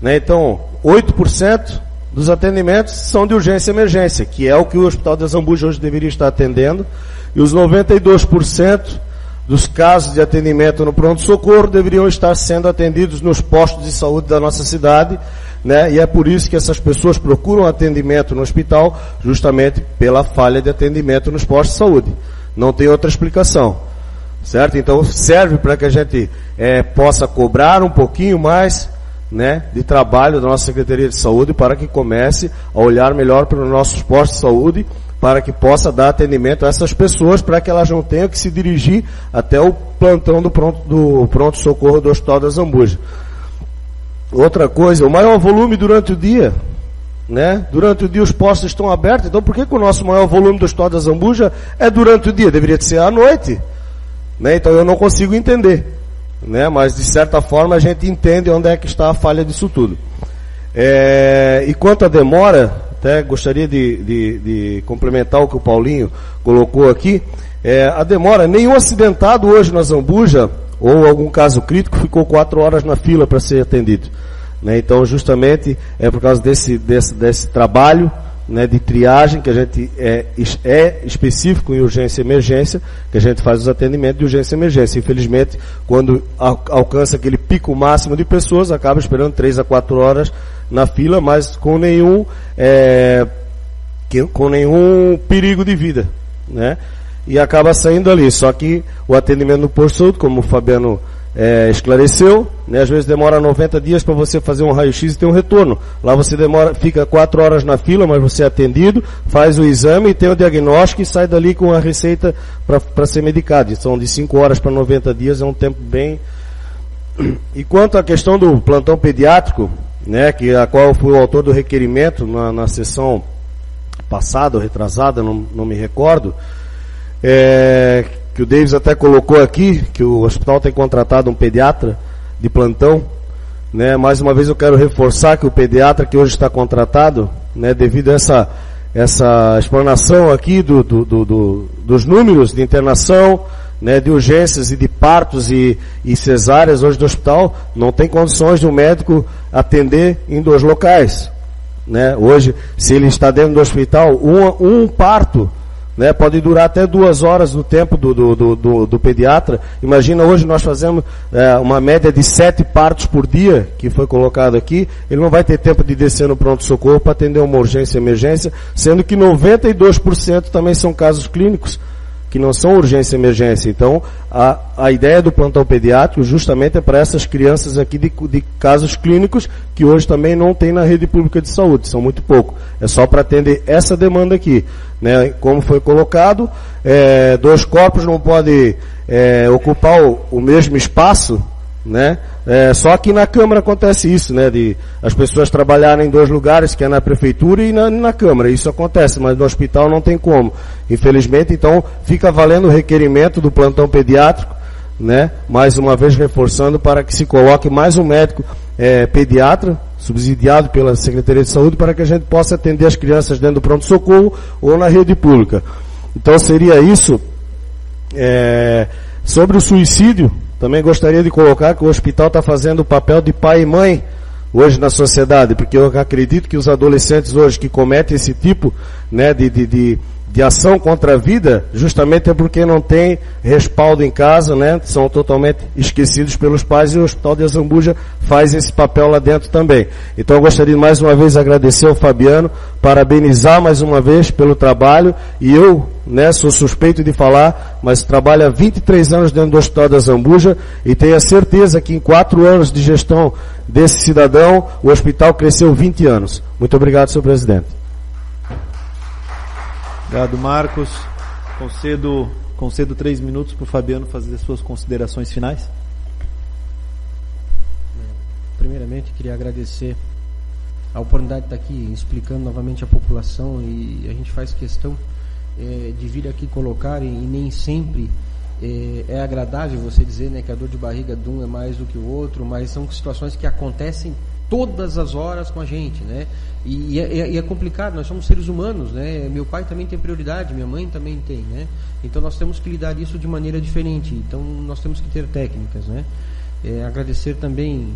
S12: Né? Então, 8% dos atendimentos são de urgência e emergência, que é o que o Hospital de Zambuja hoje deveria estar atendendo, e os 92% dos casos de atendimento no pronto-socorro deveriam estar sendo atendidos nos postos de saúde da nossa cidade, né? E é por isso que essas pessoas procuram atendimento no hospital, justamente pela falha de atendimento nos postos de saúde. Não tem outra explicação, certo? Então serve para que a gente é, possa cobrar um pouquinho mais, né, de trabalho da nossa Secretaria de Saúde para que comece a olhar melhor para os nossos postos de saúde para que possa dar atendimento a essas pessoas, para que elas não tenham que se dirigir até o plantão do pronto, do pronto do Hospital da Zambuja. Outra coisa, o maior volume durante o dia, né? Durante o dia os postos estão abertos, então por que, que o nosso maior volume do Hospital da Zambuja é durante o dia? Deveria ser à noite, né? Então eu não consigo entender, né? Mas de certa forma a gente entende onde é que está a falha disso tudo. É, e quanto à demora, até gostaria de, de, de, complementar o que o Paulinho colocou aqui. É, a demora, nenhum acidentado hoje na Zambuja, ou algum caso crítico, ficou quatro horas na fila para ser atendido. Né? Então, justamente, é por causa desse, desse, desse trabalho né, de triagem, que a gente é, é específico em urgência e emergência, que a gente faz os atendimentos de urgência e emergência. Infelizmente, quando alcança aquele pico máximo de pessoas, acaba esperando três a quatro horas na fila, mas com nenhum, é, com nenhum perigo de vida, né? E acaba saindo ali. Só que o atendimento no posto como o Fabiano é, esclareceu, né? às vezes demora 90 dias para você fazer um raio-x e ter um retorno. Lá você demora, fica 4 horas na fila, mas você é atendido, faz o exame, tem o diagnóstico e sai dali com a receita para ser medicado. São de 5 horas para 90 dias, é um tempo bem. [clears throat] E quanto à questão do plantão pediátrico, né, que a qual fui o autor do requerimento na, na sessão passada ou retrasada, não, não me recordo, é, que o Davis até colocou aqui, que o hospital tem contratado um pediatra de plantão, né, mais uma vez eu quero reforçar que o pediatra que hoje está contratado, né, devido a essa, essa explanação aqui do, do, do, do dos números de internação, né, de urgências e de partos e, e cesáreas hoje do hospital, não tem condições de um médico atender em dois locais. Né? Hoje, se ele está dentro do hospital, um, um parto né, pode durar até duas horas do tempo do, do, do, do, pediatra. Imagina, hoje nós fazemos é, uma média de sete partos por dia, que foi colocado aqui. Ele não vai ter tempo de descer no pronto-socorro para atender uma urgência emergência, sendo que 92% também são casos clínicos que não são urgência e emergência. Então, a, a ideia do plantão pediátrico justamente é para essas crianças aqui de, de, casos clínicos que hoje também não tem na rede pública de saúde, são muito pouco. É só para atender essa demanda aqui. Né? Como foi colocado, é, dois corpos não podem é, ocupar o, o mesmo espaço, né? É, só que na Câmara acontece isso, né? De as pessoas trabalharem em dois lugares, que é na Prefeitura e na, na Câmara. Isso acontece, mas no hospital não tem como. Infelizmente, então, fica valendo o requerimento do plantão pediátrico, né? Mais uma vez reforçando para que se coloque mais um médico é, pediatra, subsidiado pela Secretaria de Saúde, para que a gente possa atender as crianças dentro do pronto-socorro ou na rede pública. Então seria isso. É, Sobre o suicídio, também gostaria de colocar que o hospital está fazendo o papel de pai e mãe hoje na sociedade, porque eu acredito que os adolescentes hoje que cometem esse tipo né, de, de, de de ação contra a vida, justamente é porque não tem respaldo em casa, né? São totalmente esquecidos pelos pais e o Hospital de Azambuja faz esse papel lá dentro também. Então eu gostaria mais uma vez agradecer ao Fabiano, parabenizar mais uma vez pelo trabalho e eu, né, sou suspeito de falar, mas trabalho há 23 anos dentro do Hospital de Azambuja e tenho a certeza que em quatro anos de gestão desse cidadão, o hospital cresceu 20 anos. Muito obrigado, senhor presidente.
S1: Obrigado, Marcos. Concedo, concedo três minutos para o Fabiano fazer as suas considerações finais.
S2: Primeiramente, queria agradecer a oportunidade de estar aqui explicando novamente a população e a gente faz questão é, de vir aqui colocar e, nem sempre é, é, agradável você dizer né, que a dor de barriga de um é mais do que o outro, mas são situações que acontecem todas as horas com a gente, né? E, e, é, e, é, complicado, nós somos seres humanos, né? Meu pai também tem prioridade, minha mãe também tem, né? Então nós temos que lidar isso de maneira diferente. Então nós temos que ter técnicas, né? É, agradecer também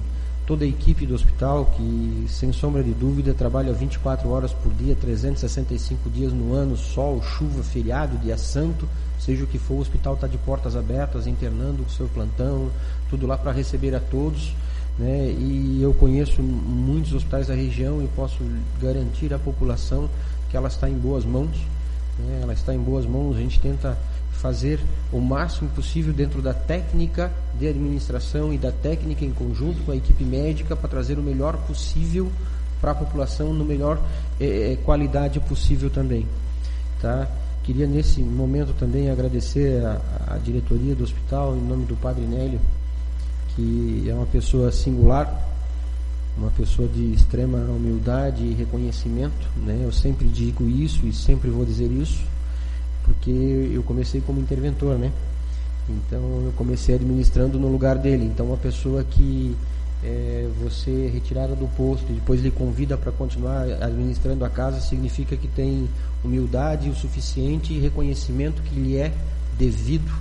S2: toda a equipe do hospital que, sem sombra de dúvida, trabalha 24 horas por dia, 365 dias no ano, sol, chuva, feriado, dia santo, seja o que for, o hospital está de portas abertas, internando o seu plantão, tudo lá para receber a todos. Né? E eu conheço muitos hospitais da região e posso garantir à população que ela está em boas mãos. Né? Ela está em boas mãos. A gente tenta fazer o máximo possível dentro da técnica de administração e da técnica em conjunto com a equipe médica para trazer o melhor possível para a população no melhor eh, qualidade possível também, tá? Queria nesse momento também agradecer a, a diretoria do hospital em nome do Padre Nélio que é uma pessoa singular, uma pessoa de extrema humildade e reconhecimento, né? Eu sempre digo isso e sempre vou dizer isso, porque eu comecei como interventor, né? Então eu comecei administrando no lugar dele. Então uma pessoa que é, você retirada do posto e depois lhe convida para continuar administrando a casa significa que tem humildade o suficiente e reconhecimento que lhe é devido,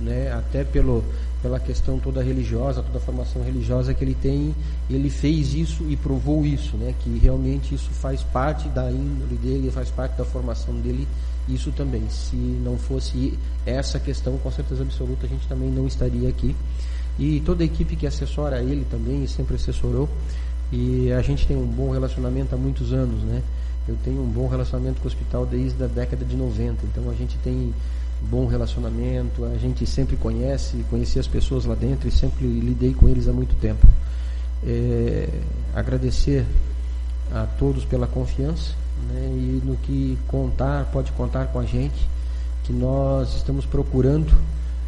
S2: né? Até pelo pela questão toda religiosa, toda a formação religiosa que ele tem, ele fez isso e provou isso, né? Que realmente isso faz parte da índole dele, faz parte da formação dele, isso também. Se não fosse essa questão, com certeza absoluta, a gente também não estaria aqui. E toda a equipe que assessora ele também, sempre assessorou, e a gente tem um bom relacionamento há muitos anos, né? Eu tenho um bom relacionamento com o hospital desde a década de 90, então a gente tem bom relacionamento, a gente sempre conhece, conheci as pessoas lá dentro e sempre lidei com eles há muito tempo. É, agradecer a todos pela confiança né, e no que contar, pode contar com a gente, que nós estamos procurando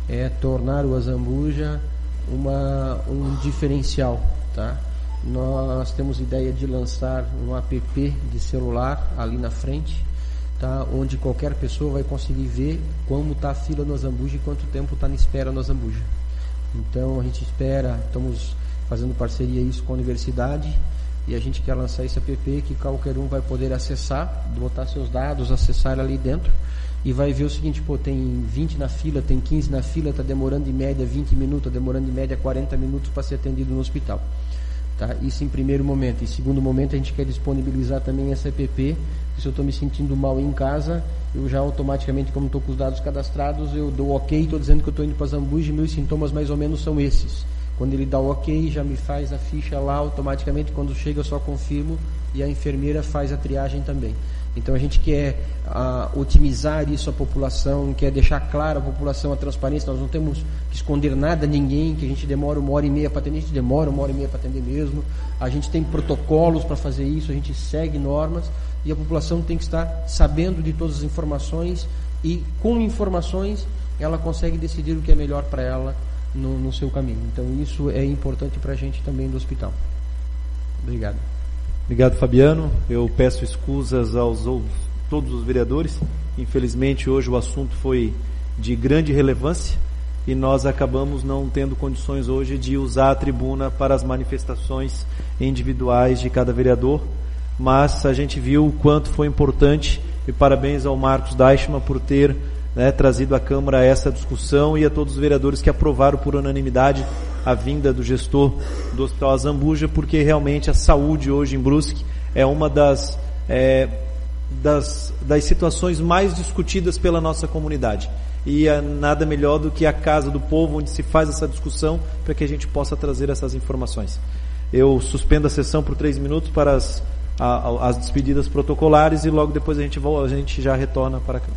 S2: é, tornar o Azambuja uma, um diferencial. Tá? Nós temos ideia de lançar um app de celular ali na frente, tá? onde qualquer pessoa vai conseguir ver como está a fila no Azambuja e quanto tempo está na espera no Azambuja. Então a gente espera, estamos fazendo parceria isso com a universidade e a gente quer lançar esse app que qualquer um vai poder acessar, botar seus dados, acessar ali dentro e vai ver o seguinte, pô, tem 20 na fila, tem 15 na fila, está demorando em média 20 minutos, está demorando em média 40 minutos para ser atendido no hospital. Tá? Isso em primeiro momento. Em segundo momento, a gente quer disponibilizar também essa app. Se eu estou me sentindo mal em casa, eu já automaticamente, como estou com os dados cadastrados, eu dou ok, estou dizendo que eu estou indo para Zambuja e meus sintomas mais ou menos são esses. Quando ele dá o ok, já me faz a ficha lá automaticamente. Quando chega, eu só confirmo e a enfermeira faz a triagem também. Então a gente quer uh, otimizar isso à população, quer deixar claro à população a transparência. Nós não temos que esconder nada a ninguém, que a gente demora uma hora e meia para atender, a gente demora uma hora e meia para atender mesmo. A gente tem protocolos para fazer isso, a gente segue normas e a população tem que estar sabendo de todas as informações e com informações ela consegue decidir o que é melhor para ela no, no seu caminho. Então isso é importante para a gente também do hospital. Obrigado.
S1: Obrigado, Fabiano. Eu peço escusas aos todos os vereadores. Infelizmente, hoje o assunto foi de grande relevância e nós acabamos não tendo condições hoje de usar a tribuna para as manifestações individuais de cada vereador, mas a gente viu o quanto foi importante e parabéns ao Marcos Deichmann por ter né, trazido à Câmara essa discussão e a todos os vereadores que aprovaram por unanimidade a vinda do gestor do Hospital Azambuja, porque realmente a saúde hoje em Brusque é uma das, é, das, das situações mais discutidas pela nossa comunidade. E é nada melhor do que a casa do povo, onde se faz essa discussão, para que a gente possa trazer essas informações. Eu suspendo a sessão por três minutos para as, a, as despedidas protocolares e logo depois a gente, a gente já retorna para cá.